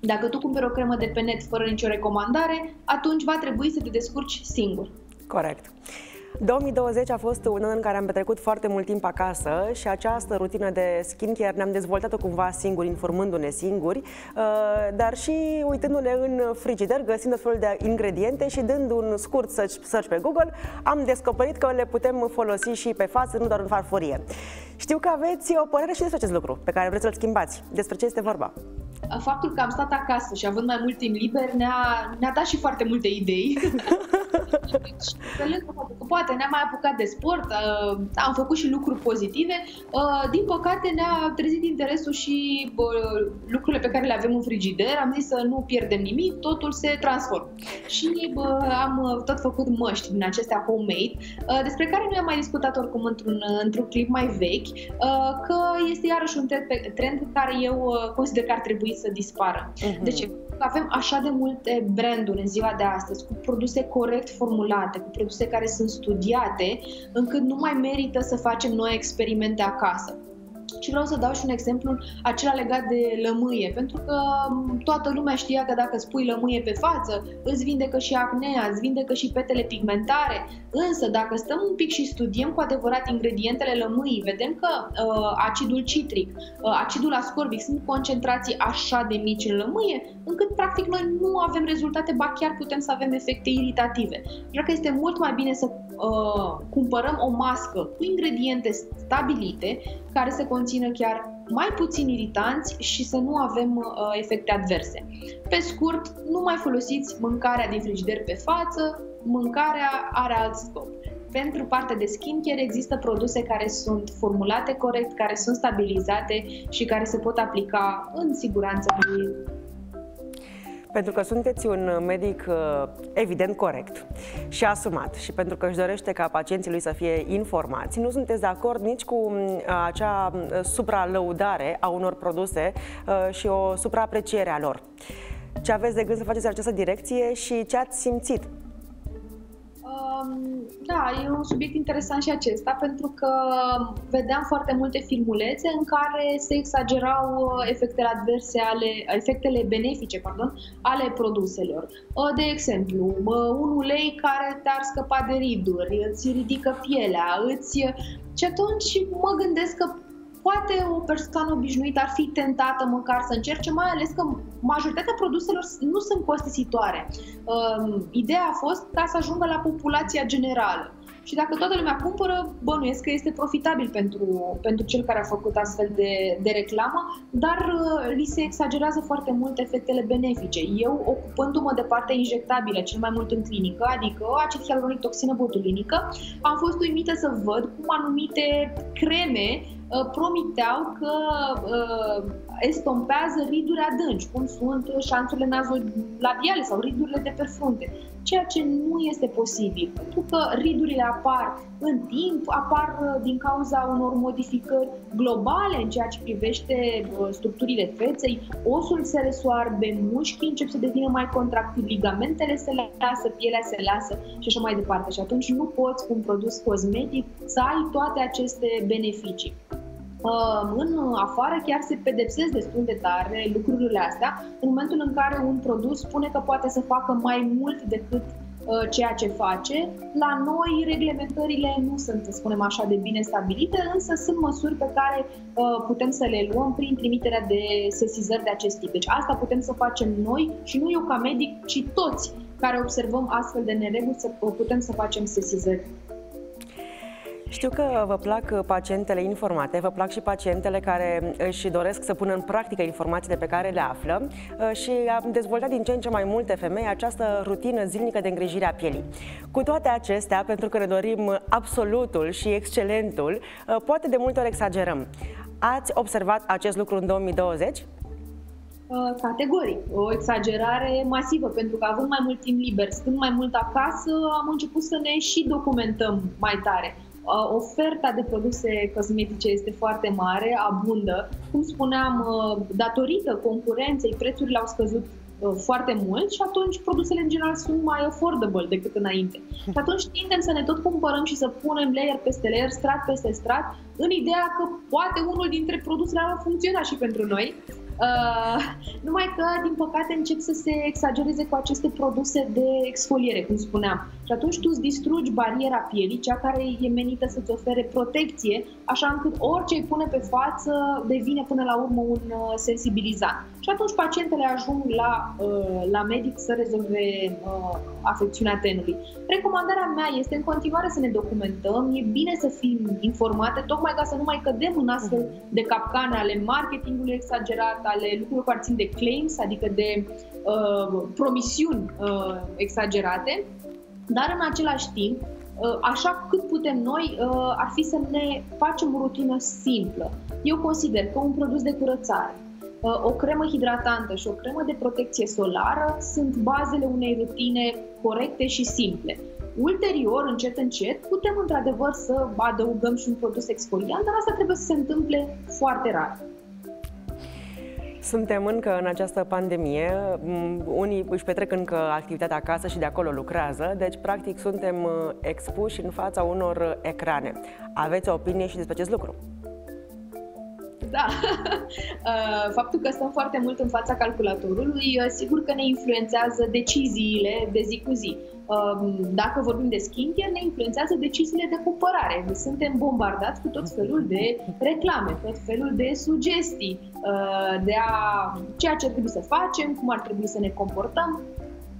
Dacă tu cumperi o cremă de pe net fără nicio recomandare, atunci va trebui să te descurci singur. Corect. 2020 a fost un an în care am petrecut foarte mult timp acasă și această rutină de skincare ne-am dezvoltat-o cumva singuri, informându-ne singuri, uh, dar și uitându-ne în frigider, găsind tot felul de ingrediente și dând un scurt search pe Google, am descoperit că le putem folosi și pe față, nu doar în farfurie. Știu că aveți o părere și despre acest lucru pe care vreți să-l schimbați. Despre ce este vorba? Faptul că am stat acasă și având mai mult timp liber ne-a, ne-a dat și foarte multe idei. și <laughs> pe lângă faptul că poate ne-am mai apucat de sport, uh, am făcut și lucruri pozitive, uh, din păcate ne-a trezit interesul și uh, lucrurile pe care le avem în frigider, am zis să nu pierdem nimic, totul se transformă. Și am tot făcut măști din acestea homemade, despre care nu am mai discutat oricum într-un, într-un clip mai vechi, că este iarăși un trend pe trend care eu consider că ar trebui să dispară. Uh-huh. Deci avem așa de multe branduri în ziua de astăzi cu produse corect formulate, cu produse care sunt studiate, încât nu mai merită să facem noi experimente acasă. Și vreau să dau și un exemplu, acela legat de lămâie, pentru că toată lumea știa că dacă spui lămâie pe față, îți vindecă și acnea, îți vindecă și petele pigmentare. Însă, dacă stăm un pic și studiem cu adevărat ingredientele lămâii, vedem că uh, acidul citric, uh, acidul ascorbic sunt concentrații așa de mici în lămâie, încât practic noi nu avem rezultate, ba chiar putem să avem efecte iritative. Așa că este mult mai bine să uh, cumpărăm o mască cu ingrediente stabilite, care să conțină chiar mai puțin iritanți și să nu avem uh, efecte adverse. Pe scurt, nu mai folosiți mâncarea din frigider pe față, mâncarea are alt scop. Pentru partea de skincare există produse care sunt formulate corect, care sunt stabilizate și care se pot aplica în siguranță pentru că sunteți un medic uh, evident corect și asumat și pentru că își dorește ca pacienții lui să fie informați, nu sunteți de acord nici cu uh, acea uh, supralăudare a unor produse și o supraapreciere a lor. Ce aveți de gând să faceți în această direcție și ce ați simțit da, e un subiect interesant și acesta, pentru că vedeam foarte multe filmulețe în care se exagerau uh, efectele adverse ale, efectele benefice, pardon, ale produselor. Uh, de exemplu, un ulei care te-ar scăpa de riduri, îți ridică pielea, îți... Și atunci mă gândesc că poate o persoană obișnuită ar fi tentată măcar să încerce, mai ales că majoritatea produselor nu sunt costisitoare. Uh, ideea a fost ca să ajungă la populația generală. Și dacă toată lumea cumpără, bănuiesc că este profitabil pentru, pentru cel care a făcut astfel de, de reclamă, dar uh, li se exagerează foarte mult efectele benefice. Eu, ocupându-mă de partea injectabilă, cel mai mult în clinică, adică acid hialuronic toxină botulinică, am fost uimită să văd cum anumite creme Uh, promiteau că uh, estompează riduri adânci, cum sunt șanțurile nazolabiale sau ridurile de pe frunte, ceea ce nu este posibil, pentru că ridurile apar în timp, apar uh, din cauza unor modificări globale în ceea ce privește structurile feței, osul se resoarbe, mușchii încep să devină mai contractivi, ligamentele se lasă, pielea se lasă și așa mai departe. Și atunci nu poți cu un produs cosmetic să ai toate aceste beneficii în afară chiar se pedepsesc destul de tare lucrurile astea în momentul în care un produs spune că poate să facă mai mult decât uh, ceea ce face. La noi reglementările nu sunt, să spunem așa, de bine stabilite, însă sunt măsuri pe care uh, putem să le luăm prin trimiterea de sesizări de acest tip. Deci asta putem să facem noi și nu eu ca medic, ci toți care observăm astfel de nereguli să putem să facem sesizări. Știu că vă plac pacientele informate, vă plac și pacientele care își doresc să pună în practică informațiile pe care le află uh, și am dezvoltat din ce în ce mai multe femei această rutină zilnică de îngrijire a pielii. Cu toate acestea, pentru că ne dorim absolutul și excelentul, uh, poate de multe ori exagerăm. Ați observat acest lucru în 2020? Uh, categoric, o exagerare masivă, pentru că având mai mult timp liber, stând mai mult acasă, am început să ne și documentăm mai tare. Uh, oferta de produse cosmetice este foarte mare, abundă. Cum spuneam, uh, datorită concurenței, prețurile au scăzut uh, foarte mult și atunci produsele în general sunt mai affordable decât înainte. Și atunci tindem să ne tot cumpărăm și să punem layer peste layer, strat peste strat, în ideea că poate unul dintre produsele ar funcționa și pentru noi Uh, numai că, din păcate, încep să se exagereze cu aceste produse de exfoliere, cum spuneam. Și atunci tu îți distrugi bariera pielii, cea care e menită să-ți ofere protecție, așa încât orice îi pune pe față devine până la urmă un uh, sensibilizant. Și atunci pacientele ajung la, uh, la medic să rezolve uh, afecțiunea tenului. Recomandarea mea este în continuare să ne documentăm, e bine să fim informate, tocmai ca să nu mai cădem în astfel de capcane ale marketingului exagerat, ale lucrurilor care țin de claims, adică de uh, promisiuni uh, exagerate dar în același timp, uh, așa cât putem noi, uh, ar fi să ne facem o rutină simplă. Eu consider că un produs de curățare, uh, o cremă hidratantă și o cremă de protecție solară sunt bazele unei rutine corecte și simple. Ulterior, încet, încet, putem într-adevăr să adăugăm și un produs exfoliant, dar asta trebuie să se întâmple foarte rar. Suntem încă în această pandemie, unii își petrec încă activitatea acasă și de acolo lucrează, deci practic suntem uh, expuși în fața unor uh, ecrane. Aveți o opinie și despre acest lucru? Da, <laughs> uh, faptul că stăm foarte mult în fața calculatorului, sigur că ne influențează deciziile de zi cu zi. Um, dacă vorbim de skincare, ne influențează deciziile de cumpărare. Suntem bombardați cu tot felul de reclame, tot felul de sugestii uh, de a ceea ce trebuie să facem, cum ar trebui să ne comportăm.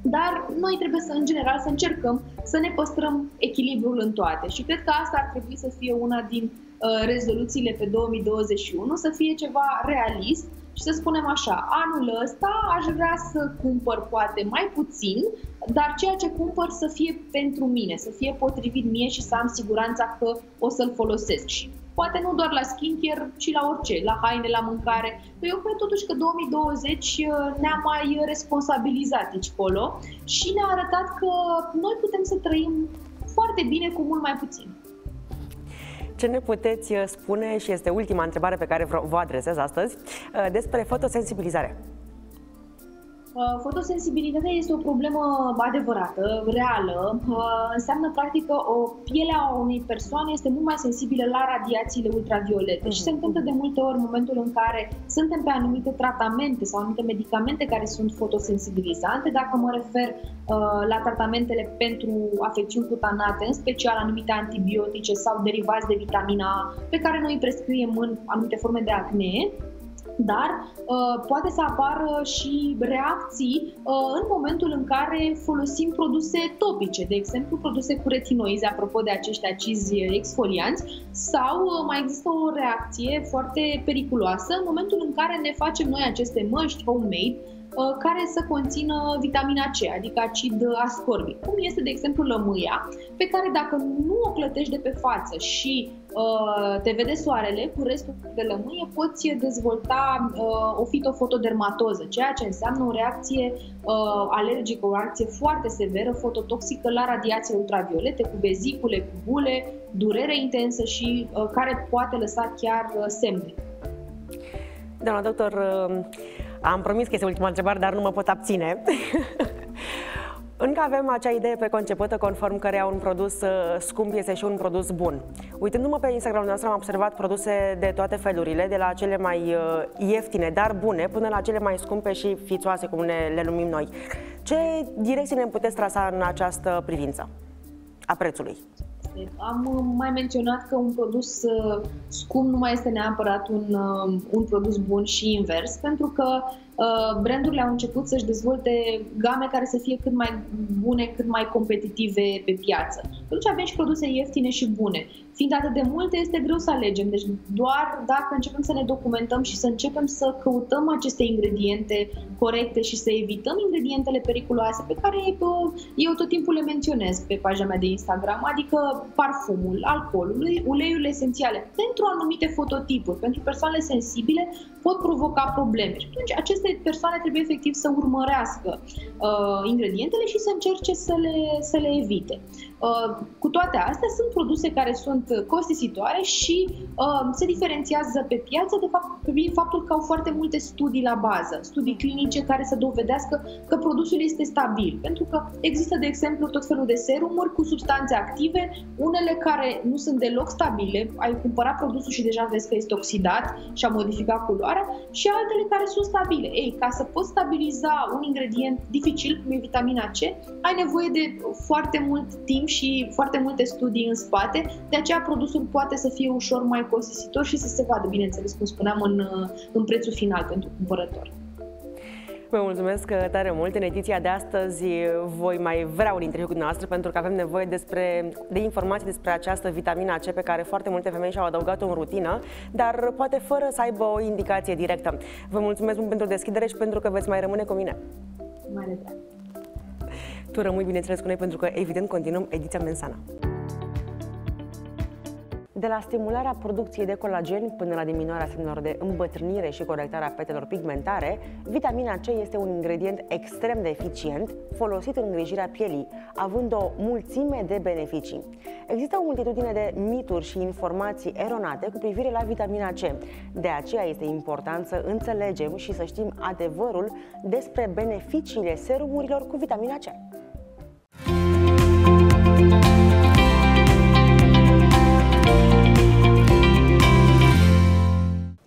Dar noi trebuie să, în general, să încercăm să ne păstrăm echilibrul în toate. Și cred că asta ar trebui să fie una din uh, rezoluțiile pe 2021, să fie ceva realist și să spunem așa, anul ăsta aș vrea să cumpăr poate mai puțin, dar ceea ce cumpăr să fie pentru mine, să fie potrivit mie și să am siguranța că o să-l folosesc. Și poate nu doar la skincare, ci la orice, la haine, la mâncare. Eu cred totuși că 2020 uh, ne-a mai responsabilizat aici colo și ne-a arătat că noi putem să trăim foarte bine cu mult mai puțin. Ce ne puteți uh, spune, și este ultima întrebare pe care vă adresez astăzi, uh, despre fotosensibilizare? Uh, fotosensibilitatea este o problemă adevărată, reală. Înseamnă practic că o piele a unei persoane este mult mai sensibilă la radiațiile ultraviolete și se întâmplă de multe ori în momentul în care suntem pe anumite tratamente sau anumite medicamente care sunt fotosensibilizante. Dacă mă refer la tratamentele pentru afecțiuni cutanate, în special anumite antibiotice sau derivați de vitamina A pe care noi îi prescriem în anumite forme de acne, dar uh, poate să apară și reacții uh, în momentul în care folosim produse topice, de exemplu produse cu retinoize, apropo de acești acizi exfolianți, sau uh, mai există o reacție foarte periculoasă în momentul în care ne facem noi aceste măști homemade, Uh, care să conțină vitamina C, adică acid ascorbic, cum este, de exemplu, lămâia, pe care dacă nu o plătești de pe față și uh, te vede soarele cu restul de lămâie, poți dezvolta uh, o fitofotodermatoză, ceea ce înseamnă o reacție alergică, o reacție foarte severă, fototoxică la radiații ultraviolete, cu vezicule, cu bule, durere intensă și care poate lăsa chiar semne. Doamna doctor, am promis că este ultima întrebare, dar nu mă pot abține. <laughs> Încă avem acea idee preconcepută conform căreia un produs uh, scump este și un produs bun. Uitându-mă pe Instagram noastră am observat produse de toate felurile, de la cele mai uh, ieftine, dar bune, până la cele mai scumpe și fițoase, cum ne, le numim noi. Ce direcții ne puteți trasa în această privință a prețului? Am mai menționat că un produs uh, scump nu mai este neapărat un, un produs bun și invers, pentru că Uh, brandurile au început să-și dezvolte game care să fie cât mai bune, cât mai competitive pe piață. Atunci avem și produse ieftine și bune. Fiind atât de multe, este greu să alegem. Deci doar dacă începem să ne documentăm și să începem să căutăm aceste ingrediente corecte și să evităm ingredientele periculoase pe care eu tot timpul le menționez pe pagina mea de Instagram, adică parfumul, alcoolul, uleiurile esențiale, pentru anumite fototipuri, pentru persoanele sensibile, pot provoca probleme. Și atunci aceste persoane trebuie efectiv să urmărească uh, ingredientele și să încerce să le, să le evite. Uh, cu toate astea, sunt produse care sunt costisitoare și uh, se diferențiază pe piață de fapt prin faptul că au foarte multe studii la bază, studii clinice care să dovedească că produsul este stabil. Pentru că există, de exemplu, tot felul de serumuri cu substanțe active, unele care nu sunt deloc stabile, ai cumpărat produsul și deja vezi că este oxidat și a modificat culoarea, și altele care sunt stabile. Ei, ca să poți stabiliza un ingredient dificil, cum e vitamina C, ai nevoie de foarte mult timp și foarte multe studii în spate, de aceea produsul poate să fie ușor mai costisitor și să se vadă, bineînțeles, cum spuneam, în, în prețul final pentru cumpărător. Vă mulțumesc tare mult. În ediția de astăzi voi mai vrea un interviu cu dumneavoastră pentru că avem nevoie despre, de informații despre această vitamina C pe care foarte multe femei și-au adăugat-o în rutină, dar poate fără să aibă o indicație directă. Vă mulțumesc mult pentru deschidere și pentru că veți mai rămâne cu mine. Mai tu rămâi bineînțeles cu noi pentru că evident continuăm ediția Mensana. De la stimularea producției de colagen până la diminuarea semnelor de îmbătrânire și corectarea petelor pigmentare, vitamina C este un ingredient extrem de eficient folosit în îngrijirea pielii, având o mulțime de beneficii. Există o multitudine de mituri și informații eronate cu privire la vitamina C. De aceea este important să înțelegem și să știm adevărul despre beneficiile serumurilor cu vitamina C.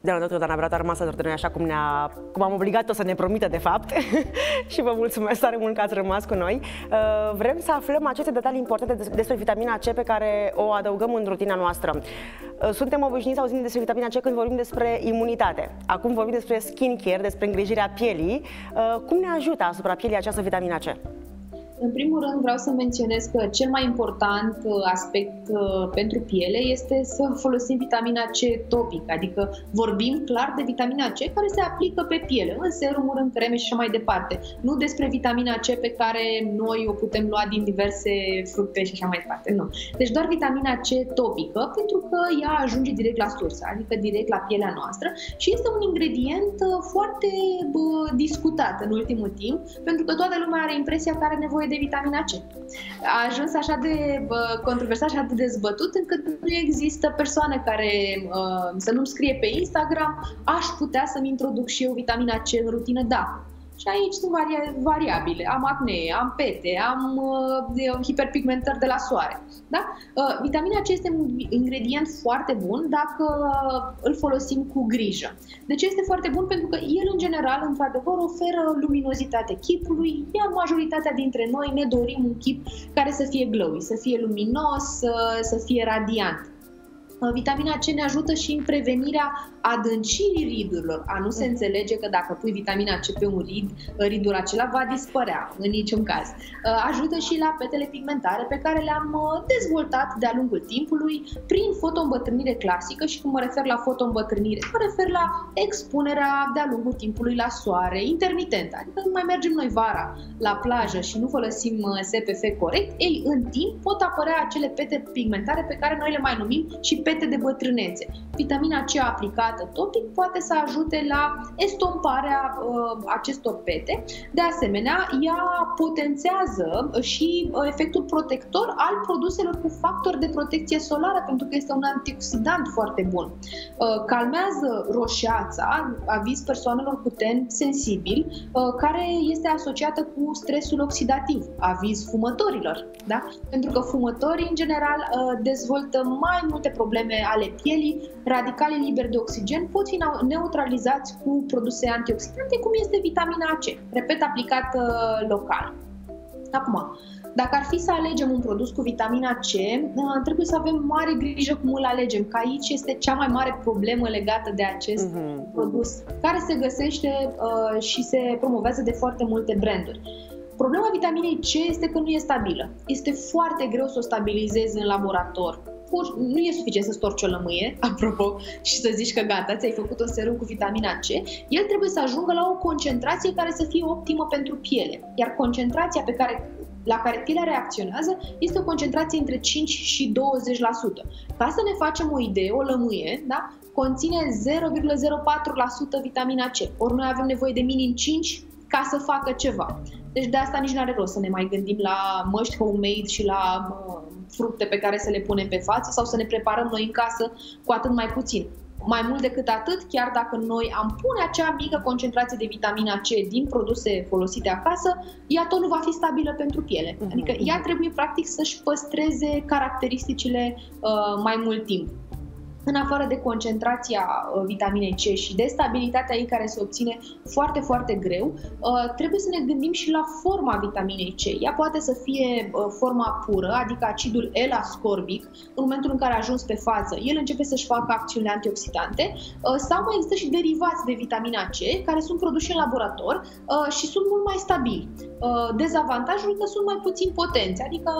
doamna doctor Dana Berat Armas alături de noi așa cum, ne-a, cum am obligat-o să ne promită de fapt <laughs> și vă mulțumesc tare mult că ați rămas cu noi. Uh, vrem să aflăm aceste detalii importante despre vitamina C pe care o adăugăm în rutina noastră. Uh, suntem obișnuiți să auzim despre vitamina C când vorbim despre imunitate. Acum vorbim despre skincare, despre îngrijirea pielii. Uh, cum ne ajută asupra pielii această vitamina C? În primul rând vreau să menționez că cel mai important uh, aspect uh, pentru piele este să folosim vitamina C topic, adică vorbim clar de vitamina C care se aplică pe piele, în serumuri, în creme și așa mai departe. Nu despre vitamina C pe care noi o putem lua din diverse fructe și așa mai departe. Nu. Deci doar vitamina C topică pentru că ea ajunge direct la sursă, adică direct la pielea noastră și este un ingredient uh, foarte bă, discutat în ultimul timp pentru că toată lumea are impresia că are nevoie de de vitamina C. A ajuns așa de uh, controversat, așa de dezbătut, încât nu există persoane care uh, să nu-mi scrie pe Instagram, aș putea să-mi introduc și eu vitamina C în rutină. Da, și aici sunt vari- variabile. Am acne, am pete, am uh, hiperpigmentări de la soare. Da? Uh, vitamina C este un ingredient foarte bun dacă îl folosim cu grijă. De ce este foarte bun? Pentru că el, în general, într-adevăr, oferă luminozitate chipului, iar majoritatea dintre noi ne dorim un chip care să fie glowy, să fie luminos, să, să fie radiant. Uh, vitamina C ne ajută și în prevenirea adâncirii ridurilor. A nu se înțelege că dacă pui vitamina C pe un rid, uh, ridul acela va dispărea, în niciun caz. Uh, ajută și la petele pigmentare pe care le-am dezvoltat de-a lungul timpului prin fotoîmbătrânire clasică și când mă refer la fotoîmbătrânire, mă refer la expunerea de-a lungul timpului la soare, intermitentă. Adică nu mai mergem noi vara la plajă și nu folosim SPF corect, ei, în timp pot apărea acele pete pigmentare pe care noi le mai numim și pete pete de bătrânețe. Vitamina C aplicată topic poate să ajute la estomparea uh, acestor pete. De asemenea, ea potențează și uh, efectul protector al produselor cu factor de protecție solară, pentru că este un antioxidant foarte bun. Uh, calmează roșeața, aviz persoanelor cu ten sensibil, uh, care este asociată cu stresul oxidativ, aviz fumătorilor. Da? Pentru că fumătorii, în general, uh, dezvoltă mai multe probleme probleme ale pielii, radicalii liberi de oxigen pot fi neutralizați cu produse antioxidante, cum este vitamina C, repet, aplicat uh, local. Acum, dacă ar fi să alegem un produs cu vitamina C, uh, trebuie să avem mare grijă cum îl alegem, că aici este cea mai mare problemă legată de acest uh-huh. produs, care se găsește uh, și se promovează de foarte multe branduri. Problema vitaminei C este că nu e stabilă. Este foarte greu să o stabilizezi în laborator pur, nu e suficient să storci o lămâie, <laughs> apropo, și să zici că gata, ți-ai făcut un serum cu vitamina C, el trebuie să ajungă la o concentrație care să fie optimă pentru piele. Iar concentrația pe care la care pielea reacționează este o concentrație între 5 și 20%. Ca să ne facem o idee, o lămâie, da, conține 0,04% vitamina C. Ori noi avem nevoie de minim 5 ca să facă ceva. Deci de asta nici nu are rost să ne mai gândim la măști homemade și la fructe pe care să le punem pe față sau să ne preparăm noi în casă cu atât mai puțin. Mai mult decât atât, chiar dacă noi am pune acea mică concentrație de vitamina C din produse folosite acasă, ea tot nu va fi stabilă pentru piele. Mhm, adică ea mhm. trebuie practic să-și păstreze caracteristicile uh, mai mult timp în afară de concentrația uh, vitaminei C și de stabilitatea ei care se obține foarte, foarte greu, uh, trebuie să ne gândim și la forma vitaminei C. Ea poate să fie uh, forma pură, adică acidul L-ascorbic, în momentul în care a ajuns pe față, el începe să-și facă acțiunile antioxidante, sau mai există și derivați de vitamina C, care sunt produși în laborator și sunt mult mai stabili. Dezavantajul e că sunt mai puțin potenți, adică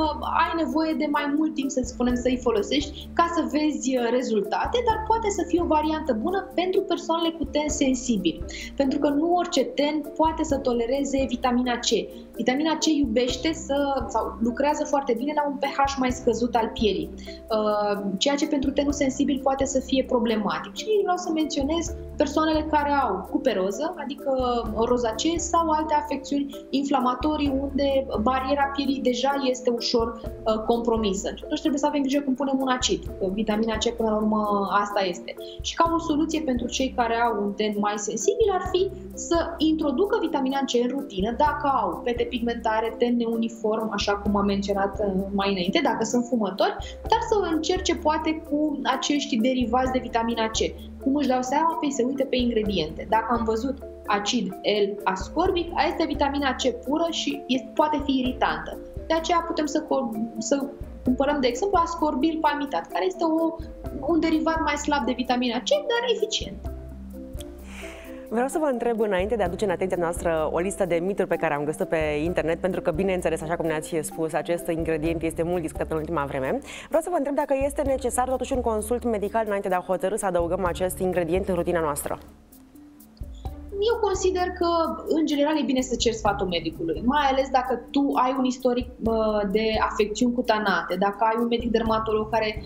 ai nevoie de mai mult timp, să spunem, să-i folosești ca să vezi rezultate răutate, dar poate să fie o variantă bună pentru persoanele cu ten sensibil. Pentru că nu orice ten poate să tolereze vitamina C. Vitamina C iubește să, sau lucrează foarte bine la un pH mai scăzut al pielii, uh, ceea ce pentru tenul sensibil poate să fie problematic. Și vreau să menționez persoanele care au cuperoză, adică rozacee sau alte afecțiuni inflamatorii unde bariera pielii deja este ușor uh, compromisă. Și atunci trebuie să avem grijă când punem un acid. Vitamina C până la urmă asta este. Și ca o soluție pentru cei care au un ten mai sensibil ar fi să introducă vitamina C în rutină dacă au pete pigmentare, ten neuniform, așa cum am menționat uh, mai înainte, dacă sunt fumători, dar să încerce poate cu acești derivați de vitamina C. Cum își dau seama? Păi se uite pe ingrediente. Dacă am văzut acid L-ascorbic, este vitamina C pură și este, poate fi iritantă. De aceea putem să, să cumpărăm, de exemplu, ascorbil palmitat, care este o, un derivat mai slab de vitamina C, dar eficient. Vreau să vă întreb înainte de a aduce în atenția noastră o listă de mituri pe care am găsit pe internet, pentru că, bineînțeles, așa cum ne-ați spus, acest ingredient este mult discutat în ultima vreme. Vreau să vă întreb dacă este necesar totuși un consult medical înainte de a hotărâ să adăugăm acest ingredient în rutina noastră eu consider că, în general, e bine să ceri sfatul medicului, mai ales dacă tu ai un istoric de afecțiuni cutanate, dacă ai un medic dermatolog care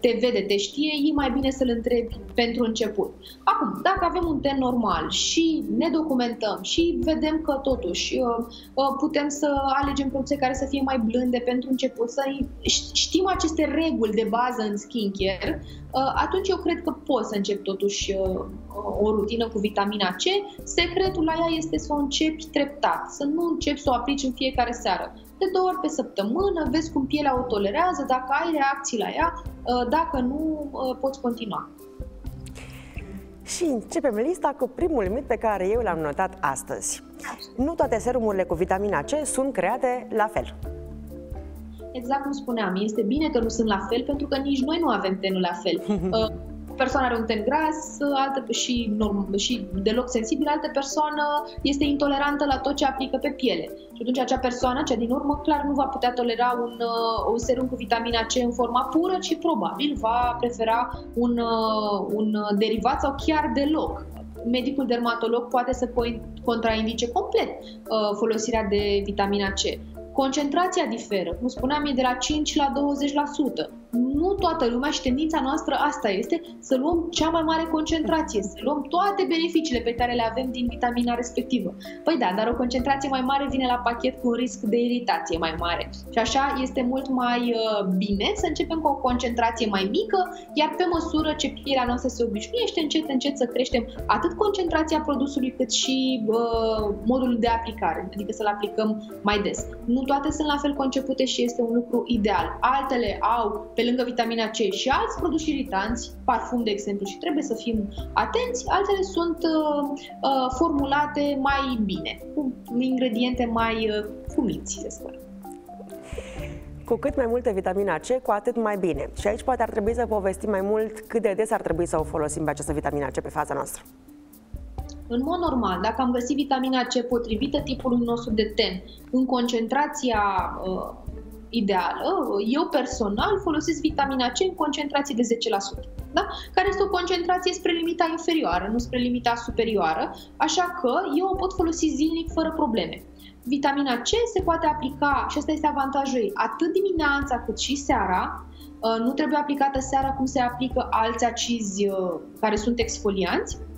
te vede, te știe, e mai bine să-l întrebi pentru început. Acum, dacă avem un ten normal și ne documentăm și vedem că, totuși, putem să alegem produse care să fie mai blânde pentru început, să știm aceste reguli de bază în skincare, atunci eu cred că pot să încep totuși o rutină cu vitamina C. Secretul la ea este să o începi treptat, să nu începi să o aplici în fiecare seară. De două ori pe săptămână, vezi cum pielea o tolerează, dacă ai reacții la ea, dacă nu, poți continua. Și începem lista cu primul mit pe care eu l-am notat astăzi. Nu toate serumurile cu vitamina C sunt create la fel exact cum spuneam, este bine că nu sunt la fel pentru că nici noi nu avem tenul la fel. <laughs> Uh, persoana are un ten gras altă, și, norm, și deloc sensibil, altă persoană este intolerantă la tot ce aplică pe piele. Și atunci acea persoană, cea din urmă, clar nu va putea tolera un, uh, un serum cu vitamina C în forma pură, ci probabil va prefera un, uh, un derivat sau chiar deloc medicul dermatolog poate să contraindice complet uh, folosirea de vitamina C. Concentrația diferă, cum spuneam, e de la 5 la 20% nu toată lumea și tendința noastră asta este să luăm cea mai mare concentrație, să luăm toate beneficiile pe care le avem din vitamina respectivă. Păi da, dar o concentrație mai mare vine la pachet cu un risc de iritație mai mare. Și așa este mult mai uh, bine să începem cu o concentrație mai mică, iar pe măsură ce pielea noastră se obișnuiește, încet, încet să creștem atât concentrația produsului cât și uh, modul de aplicare, adică să-l aplicăm mai des. Nu toate sunt la fel concepute și este un lucru ideal. Altele au pe lângă vitamina C și alți produși iritanți, parfum de exemplu, și trebuie să fim atenți, altele sunt uh, uh, formulate mai bine, cu ingrediente mai uh, cuminți, să spun. Cu cât mai multă vitamina C, cu atât mai bine. Și aici poate ar trebui să povestim mai mult cât de des ar trebui să o folosim pe această vitamina C pe fața noastră. În mod normal, dacă am găsit vitamina C potrivită tipului nostru de ten, în concentrația uh, ideală, eu personal folosesc vitamina C în concentrație de 10%, da? care este o concentrație spre limita inferioară, nu spre limita superioară, așa că eu o pot folosi zilnic fără probleme. Vitamina C se poate aplica, și asta este avantajul ei, atât dimineața cât și seara, uh, nu trebuie aplicată seara cum se aplică alți acizi uh, care sunt exfolianți, Uh,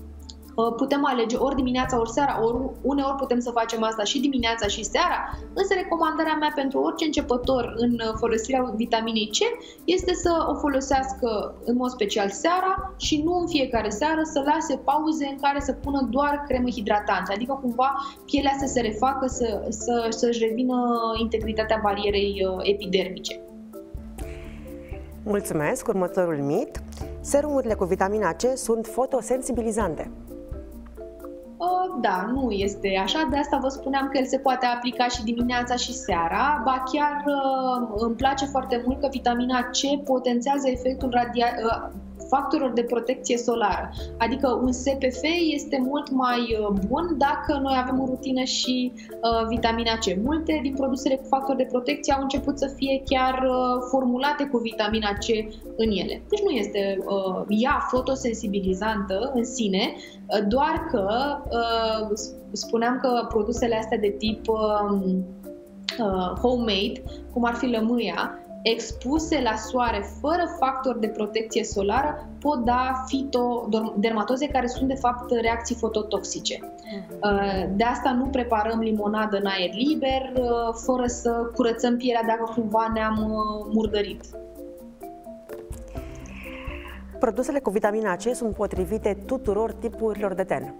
putem alege ori dimineața, ori seara, ori uneori putem să facem asta și dimineața și seara, însă recomandarea mea pentru orice începător în uh, folosirea vitaminei C este să o folosească în mod special seara și nu în fiecare seară, să lase pauze în care să pună doar cremă hidratantă, adică cumva pielea să se refacă, să, să, să-și revină integritatea barierei uh, epidermice. Mulțumesc! Următorul mit. Serumurile cu vitamina C sunt fotosensibilizante. Da, nu este așa, de asta vă spuneam că el se poate aplica și dimineața și seara, ba chiar uh, îmi place foarte mult că vitamina C potențează efectul radia- uh, factorilor de protecție solară. Adică un SPF este mult mai bun dacă noi avem o rutină și uh, vitamina C. Multe din produsele cu factori de protecție au început să fie chiar uh, formulate cu vitamina C în ele. Deci nu este uh, ea fotosensibilizantă în sine, uh, doar că uh, spuneam că produsele astea de tip uh, uh, homemade, cum ar fi lămâia, expuse la soare fără factor de protecție solară pot da fitodermatoze care sunt de fapt reacții fototoxice. Mhm. De asta nu preparăm limonadă în aer liber fără să curățăm pielea dacă cumva ne-am murdărit. Produsele cu vitamina C sunt potrivite tuturor tipurilor de ten.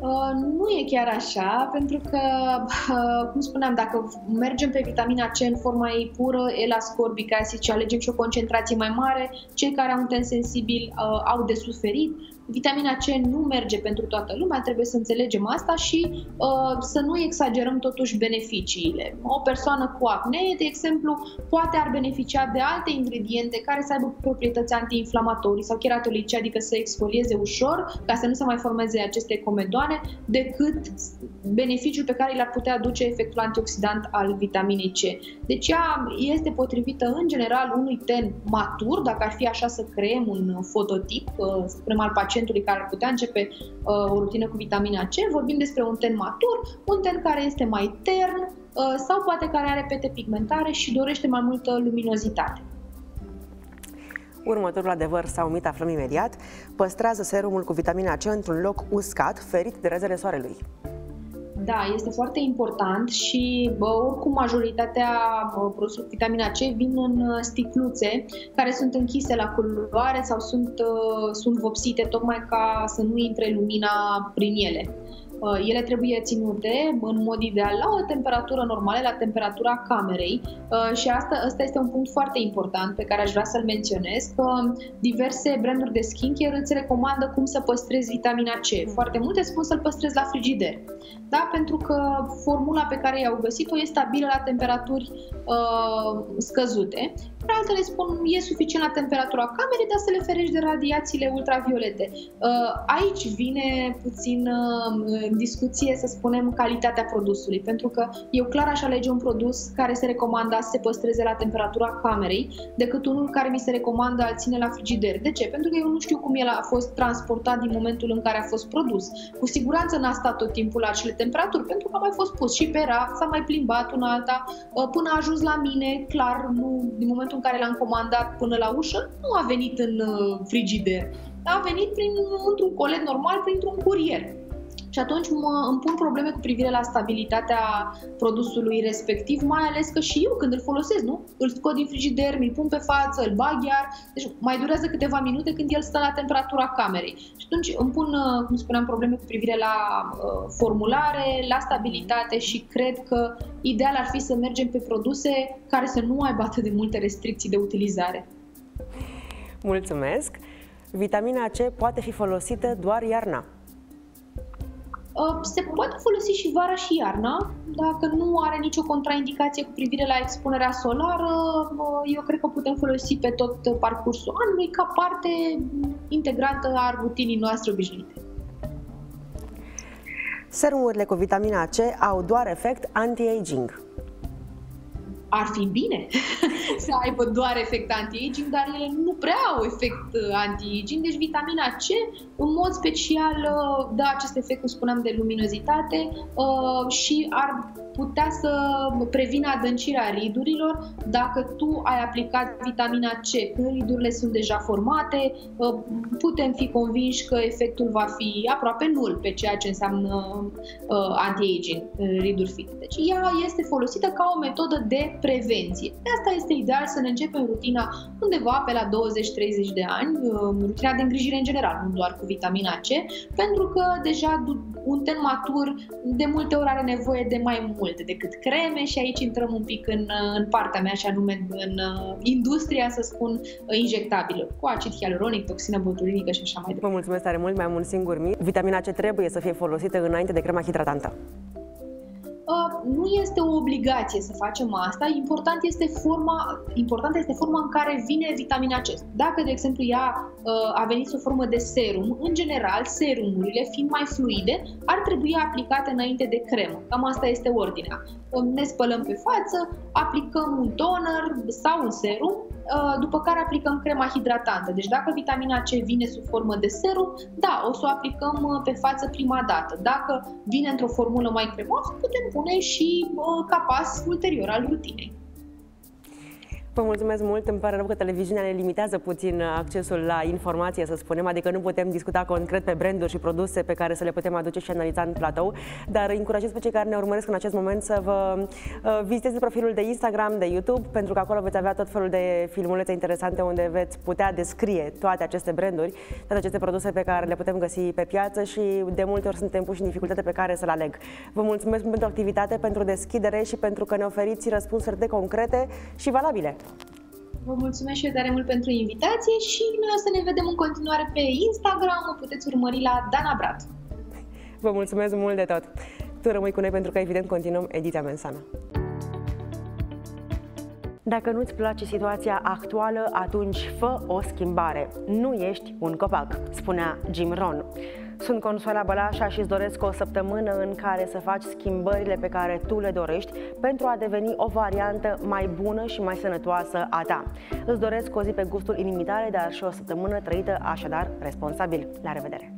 Uh, nu e chiar așa, pentru că, uh, cum spuneam, dacă mergem pe vitamina C în forma ei pură, L-ascorbic acid și alegem și o concentrație mai mare, cei care au un ten sensibil uh, au de suferit, Vitamina C nu merge pentru toată lumea, trebuie să înțelegem asta și uh, să nu exagerăm totuși beneficiile. O persoană cu acne, de exemplu, poate ar beneficia de alte ingrediente care să aibă proprietăți antiinflamatorii sau cheratolice, adică să exfolieze ușor ca să nu se mai formeze aceste comedoane, decât beneficiul pe care l-ar putea aduce efectul antioxidant al vitaminei C. Deci ea este potrivită în general unui ten matur, dacă ar fi așa să creăm un fototip, uh, să spunem al pacientului pacientului care ar putea începe uh, o rutină cu vitamina C, vorbim despre un ten matur, un ten care este mai tern uh, sau poate care are pete pigmentare și dorește mai multă luminozitate. Următorul adevăr sau mit aflăm imediat. Păstrează serumul cu vitamina C într-un loc uscat, ferit de razele soarelui. Da, este foarte important și bă, oricum majoritatea produselor vitamina C vin în uh, sticluțe care sunt închise la culoare sau sunt, uh, sunt vopsite tocmai ca să nu intre lumina prin ele. Uh, ele trebuie ținute în mod ideal la o temperatură normală, la temperatura camerei uh, și asta, asta este un punct foarte important pe care aș vrea să-l menționez, că diverse branduri de skincare îți recomandă cum să păstrezi vitamina C. Foarte multe spun să-l păstrezi la frigider, da? pentru că formula pe care i-au găsit-o este stabilă la temperaturi uh, scăzute altele spun e suficient la temperatura camerei, dar să le ferești de radiațiile ultraviolete. Uh, aici vine puțin uh, în discuție, să spunem, calitatea produsului, pentru că eu clar aș alege un produs care se recomanda să se păstreze la temperatura camerei, decât unul care mi se recomandă a ține la frigider. De ce? Pentru că eu nu știu cum el a fost transportat din momentul în care a fost produs. Cu siguranță n-a stat tot timpul la acele temperaturi, pentru că a mai fost pus și pe raft, s-a mai plimbat una alta, uh, până a ajuns la mine, clar, nu, din momentul în care l-am comandat până la ușă nu a venit în uh, frigider, a venit prin, într-un colet normal, printr-un curier. Și atunci mă, îmi pun probleme cu privire la stabilitatea produsului respectiv, mai ales că și eu când îl folosesc, nu? Îl scot din frigider, mi-l pun pe față, îl bag iar, deci mai durează câteva minute când el stă la temperatura camerei. Și atunci îmi pun, uh, cum spuneam, probleme cu privire la uh, formulare, la stabilitate și cred că ideal ar fi să mergem pe produse care să nu aibă atât de multe restricții de utilizare. Mulțumesc! Vitamina C poate fi folosită doar iarna. Uh, se poate folosi și vara și iarna. Dacă nu are nicio contraindicație cu privire la expunerea solară, uh, eu cred că putem folosi pe tot parcursul anului ca parte integrantă a rutinii noastre obișnuite. Serumurile cu vitamina C au doar efect anti-aging ar fi bine <laughs> să aibă doar efect anti-aging, dar ele nu prea au efect uh, anti-aging, deci vitamina C în mod special uh, dă acest efect, cum spuneam, de luminozitate uh, și ar putea să prevină adâncirea ridurilor dacă tu ai aplicat vitamina C. Când ridurile sunt deja formate, uh, putem fi convinși că efectul va fi aproape nul pe ceea ce înseamnă uh, anti-aging, uh, riduri fine. Deci ea este folosită ca o metodă de prevenție. De asta este ideal să ne începem rutina undeva pe la 20-30 de ani, rutina de îngrijire în general, nu doar cu vitamina C, pentru că deja un ten matur de multe ori are nevoie de mai multe decât creme și aici intrăm un pic în, în partea mea și anume în uh, industria, să spun, uh, injectabilă, cu acid hialuronic, toxină botulinică și așa mai departe. Vă mulțumesc tare mult, mai am un singur mit. Vitamina C trebuie să fie folosită înainte de crema hidratantă. Uh, nu este o obligație să facem asta, important este forma, important este forma în care vine vitamina C. Dacă, de exemplu, ea uh, a venit sub formă de serum, în general, serumurile, fiind mai fluide, ar trebui aplicate înainte de cremă. Cam asta este ordinea. Ne spălăm pe față, aplicăm un toner sau un serum, Uh, după care aplicăm crema hidratantă. Deci dacă vitamina C vine sub formă de serum, da, o să o aplicăm uh, pe față prima dată. Dacă vine într-o formulă mai cremoasă, putem pune și uh, ca pas ulterior al rutinei. Vă mulțumesc mult, îmi pare rău că televiziunea ne limitează puțin accesul la informație, să spunem, adică nu putem discuta concret pe branduri și produse pe care să le putem aduce și analiza în platou, dar încurajez pe cei care ne urmăresc în acest moment să vă uh, viziteze profilul de Instagram, de YouTube, pentru că acolo veți avea tot felul de filmulețe interesante unde veți putea descrie toate aceste branduri, toate aceste produse pe care le putem găsi pe piață și de multe ori suntem puși în dificultate pe care să le aleg. Vă mulțumesc pentru activitate, pentru deschidere și pentru că ne oferiți răspunsuri de concrete și valabile. Vă mulțumesc și eu tare mult pentru invitație și noi o să ne vedem în continuare pe Instagram, o puteți urmări la Dana Brat. Vă mulțumesc mult de tot! Tu rămâi cu noi pentru că, evident, continuăm ediția Mensana. Dacă nu-ți place situația actuală, atunci fă o schimbare. Nu ești un copac, spunea Jim Ron. Sunt Consuela Bălașa și îți doresc o săptămână în care să faci schimbările pe care tu le dorești pentru a deveni o variantă mai bună și mai sănătoasă a ta. Îți doresc o zi pe gustul inimitare, dar și o săptămână trăită așadar responsabil. La revedere!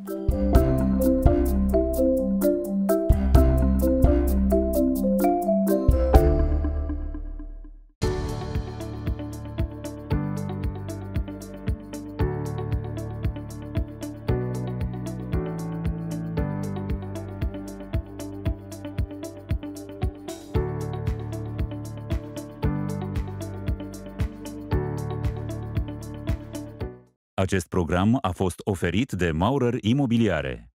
Acest program a fost oferit de Maurer Imobiliare.